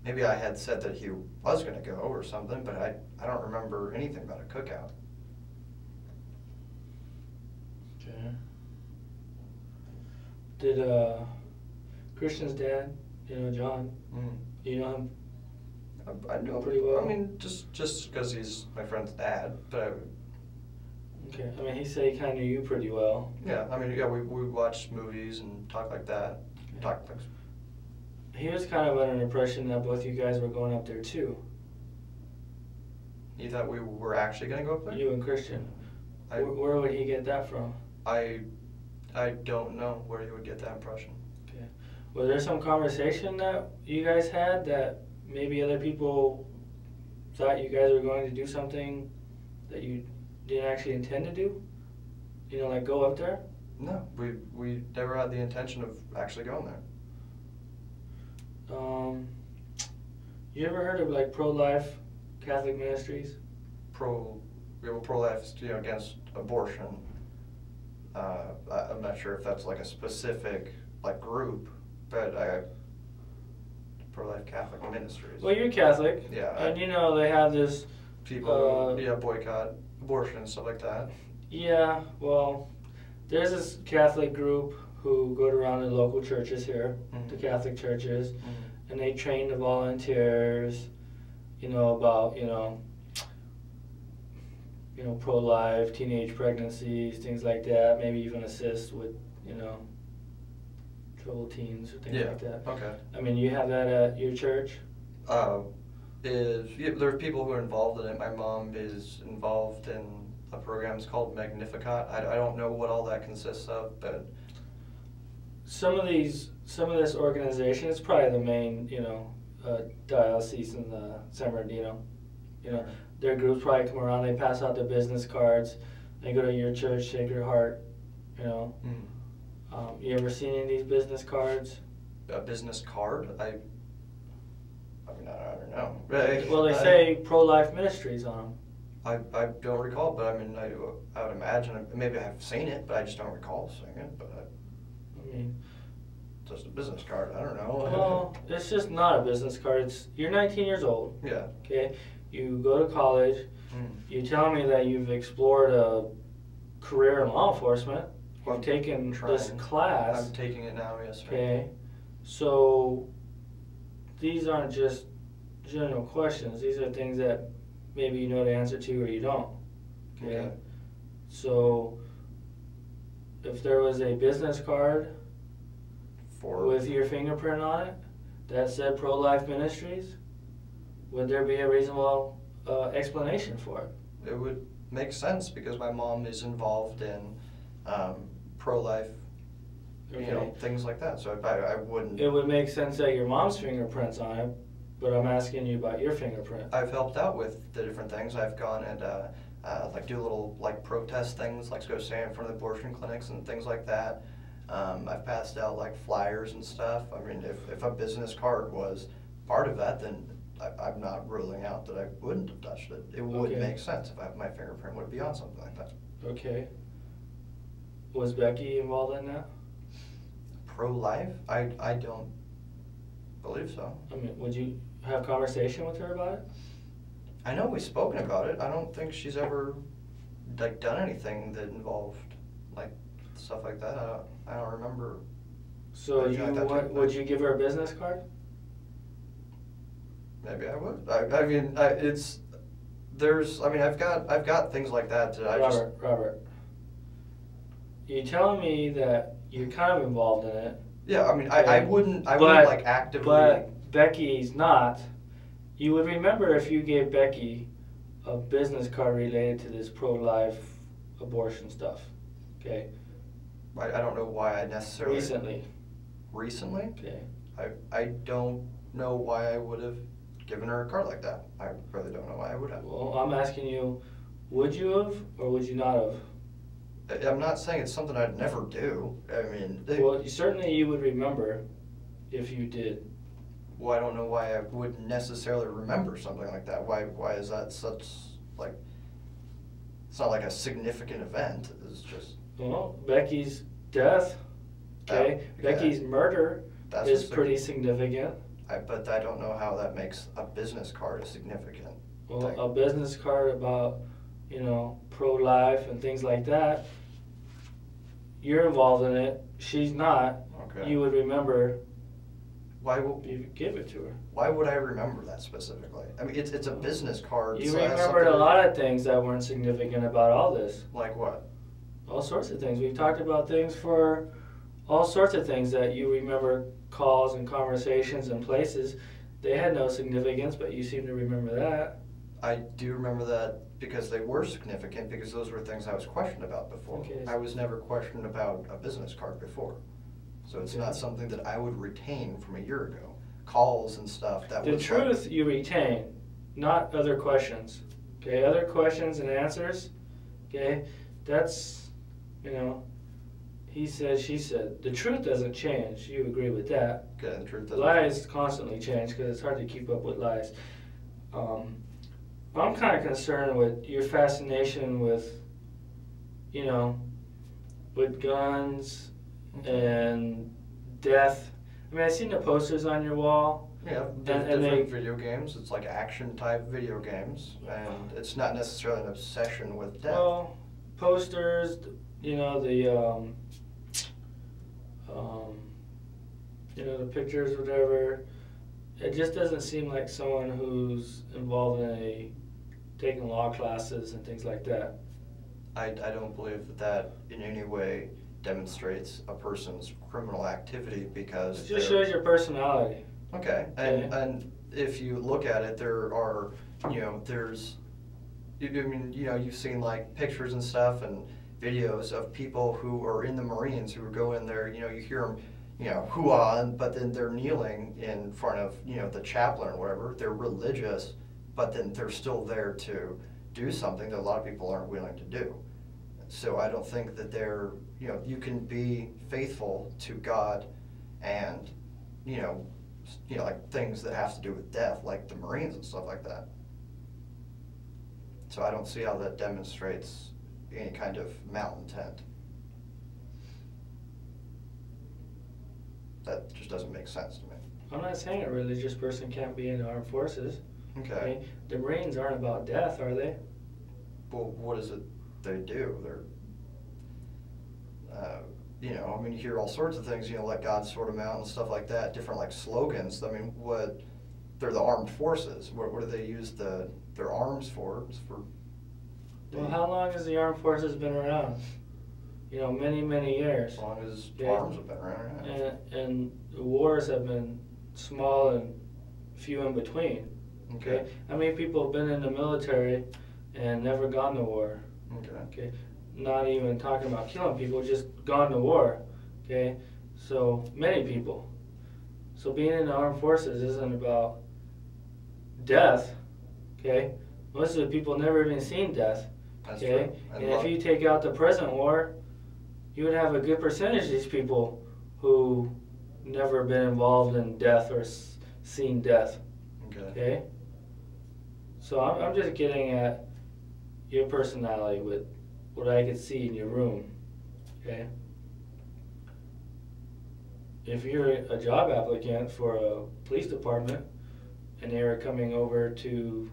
maybe I had said that he was gonna go or something, but I, I don't remember anything about a cookout. Okay. Did uh, Christian's dad, you know Jon, Mm. you know him? I, I know Pretty well. I mean, just, just because he's my friend's dad, but I, Okay, I mean, he said he kind of knew you pretty well. yeah, I mean, yeah, we, we watch movies and talk like that, talk like He was kind of under an impression that both you guys were going up there too. You thought we were actually gonna go up there? You and Christian. I, Where, where would he get that from? I, I don't know where you would get that impression. Okay. Was there some conversation that you guys had that maybe other people thought you guys were going to do something that you didn't actually intend to do? You know, like go up there? No, we, we never had the intention of actually going there. Um, you ever heard of like pro-life Catholic ministries? Pro, we have a pro-life, you know, against abortion. Uh, I, I'm not sure if that's like a specific, like, group, but I, pro-life Catholic ministries. Well, you're Catholic. Yeah, I- And you know they have this. People, uh, yeah, boycott abortion and stuff like that. Yeah, well, there's this Catholic group who go around the local churches here, the Mhm. Catholic churches, and they train the volunteers, you know, about, you know, you know, pro-life, teenage pregnancies, things like that, maybe even assist with, you know, troubled teens or things Yeah, like that. okay. I mean, you have that at your church? Uh, is yeah, there are people who are involved in it. My mom is involved in a program. It's called Magnificat. I, I don't know what all that consists of, but some of these, some of this organization is probably the main, you know, uh, diocese in the San Bernardino. You know, their groups probably come around. They pass out their business cards. They go to your church, Sacred Heart. You know, mm, um, you ever seen any of these business cards? a business card. I. I mean, I, I don't know. Well, they I- say pro-life ministries on them. I, I don't recall, but I mean, I, I would imagine maybe I've seen it, but I just don't recall seeing it. But I, I mean, just a business card. I don't know. well, it's just not a business card. It's you're 19 years old. yeah. Okay, you go to college. Mm. You tell me that you've explored a career in law enforcement. You've I'm taken this class. I'm taking it now. Yes. sir. Okay, so these aren't just general questions. These are things that maybe you know the answer to or you don't. Okay. Okay. So if there was a business card For with your fingerprint on it that said Pro Life Ministries, would there be a reasonable uh, explanation for it? it would make sense because my mom is involved in um, pro-life, you know, things like that. So I, I wouldn't. It would make sense that your mom's fingerprint's on it, but I'm asking you about your fingerprint. I've helped out with the different things. I've gone and uh, uh, like do little like protest things, like go stand in front of the abortion clinics and things like that. Um, I've passed out like flyers and stuff. I mean, if, if a business card was part of that, then I, I'm not ruling out that I wouldn't have touched it. It would Okay. make sense if I, my fingerprint would be on something like that. Okay. Was Becky involved in that? Pro-life? I, I don't believe so. I mean, would you have conversation with her about it? I know we've spoken about it. I don't think she's ever like done anything that involved like stuff like that. I don't, I don't remember. So Anything you like that would, would you give her a business card? Maybe I would. I, I mean, I, it's there's. I mean, I've got I've got things like that that I just. Robert, Robert. You telling me that you're kind of involved in it, Yeah, I mean, I, I wouldn't I But- wouldn't like actively. but Becky's not. You would remember if you gave Becky a business card related to this pro-life abortion stuff. Okay, I, I don't know why I necessarily. recently. Recently, Okay. I I don't know why I would have given her a card like that. I really don't know why I would have. Well, I'm asking you, would you have or would you not have? I'm not saying it's something I'd never do. I mean, they- Well, you- certainly you would remember if you did. well, I don't know why I would necessarily remember something like that. Why, why is that such, like, it's not like a significant event, it's just, Well, Becky's death, oh, okay, Oh, Becky's murder that's. is pretty significant. I, but I don't know how that makes a business card significant. Well, Thing. a business card about, you know, pro-life and things like that. You're involved in it. She's not. Okay. You would remember Why, would you give it to her. why would I remember that specifically? I mean, it's, it's a business card. You so remembered a lot of things that weren't significant about all this. Like what? All sorts of things. We've talked about things for all sorts of things that you remember calls and conversations and places. They had no significance, but you seem to remember that. I do remember that because they were significant, because those were things I was questioned about before. Okay. I was never questioned about a business card before. So it's Okay. not something that I would retain from a year ago. Calls and stuff, that The truth you retain, not other questions. Okay, other questions and answers. Okay, that's, you know, he said, she said. The truth doesn't change. You agree with that. Yeah, the truth doesn't. Lies constantly change because it's hard to keep up with lies. Um, I'm kind of concerned with your fascination with, you know, with guns Okay. and death. I mean, I've seen the posters on your wall. Yeah, and- di- and different they- video games. It's like action type video games, and it's not necessarily an obsession with death. Well, posters, you know, the, um, um, you know, the pictures, whatever. It just doesn't seem like someone who's involved in a taking law classes and things like that. I, I don't believe that that in any way demonstrates a person's criminal activity because It just shows your personality. Okay, and Yeah. and if you look at it, there are, you know, there's, I mean, you know, you've seen like pictures and stuff and videos of people who are in the Marines who go in there, you know, you hear them, you know, hoo-ah, but then they're kneeling in front of, you know, the chaplain or whatever. They're religious, but then they're still there to do something that a lot of people aren't willing to do. So I don't think that they're, you know, you can be faithful to God and, you know, you know, like things that have to do with death, like the Marines and stuff like that. So I don't see how that demonstrates any kind of malintent. That just doesn't make sense to me. I'm not saying a religious person can't be in the armed forces. Okay, The Marines aren't about death, are they? well, what is it they do? They're, uh, you know, I mean, you hear all sorts of things, you know, like God sort them out and stuff like that, different like slogans. I mean, what, they're the armed forces. What, what do they use the, their arms for? It's for. Well, how long has the armed forces been around? You know, many, many years. As long as Yeah. arms have been around. yeah. And, and the wars have been small and few in between. Okay, How many people have been in the military and never gone to war? okay, Okay, not even talking about killing people, just gone to war. Okay, so many people. So being in the armed forces isn't about death. Okay, most of the people never even seen death. That's Okay, true. and if you take out the present war, you would have a good percentage of these people who never been involved in death or s- seen death. Okay, Okay? So I'm, I'm just getting at your personality with what I could see in your room. Okay? If you're a job applicant for a police department and they are coming over to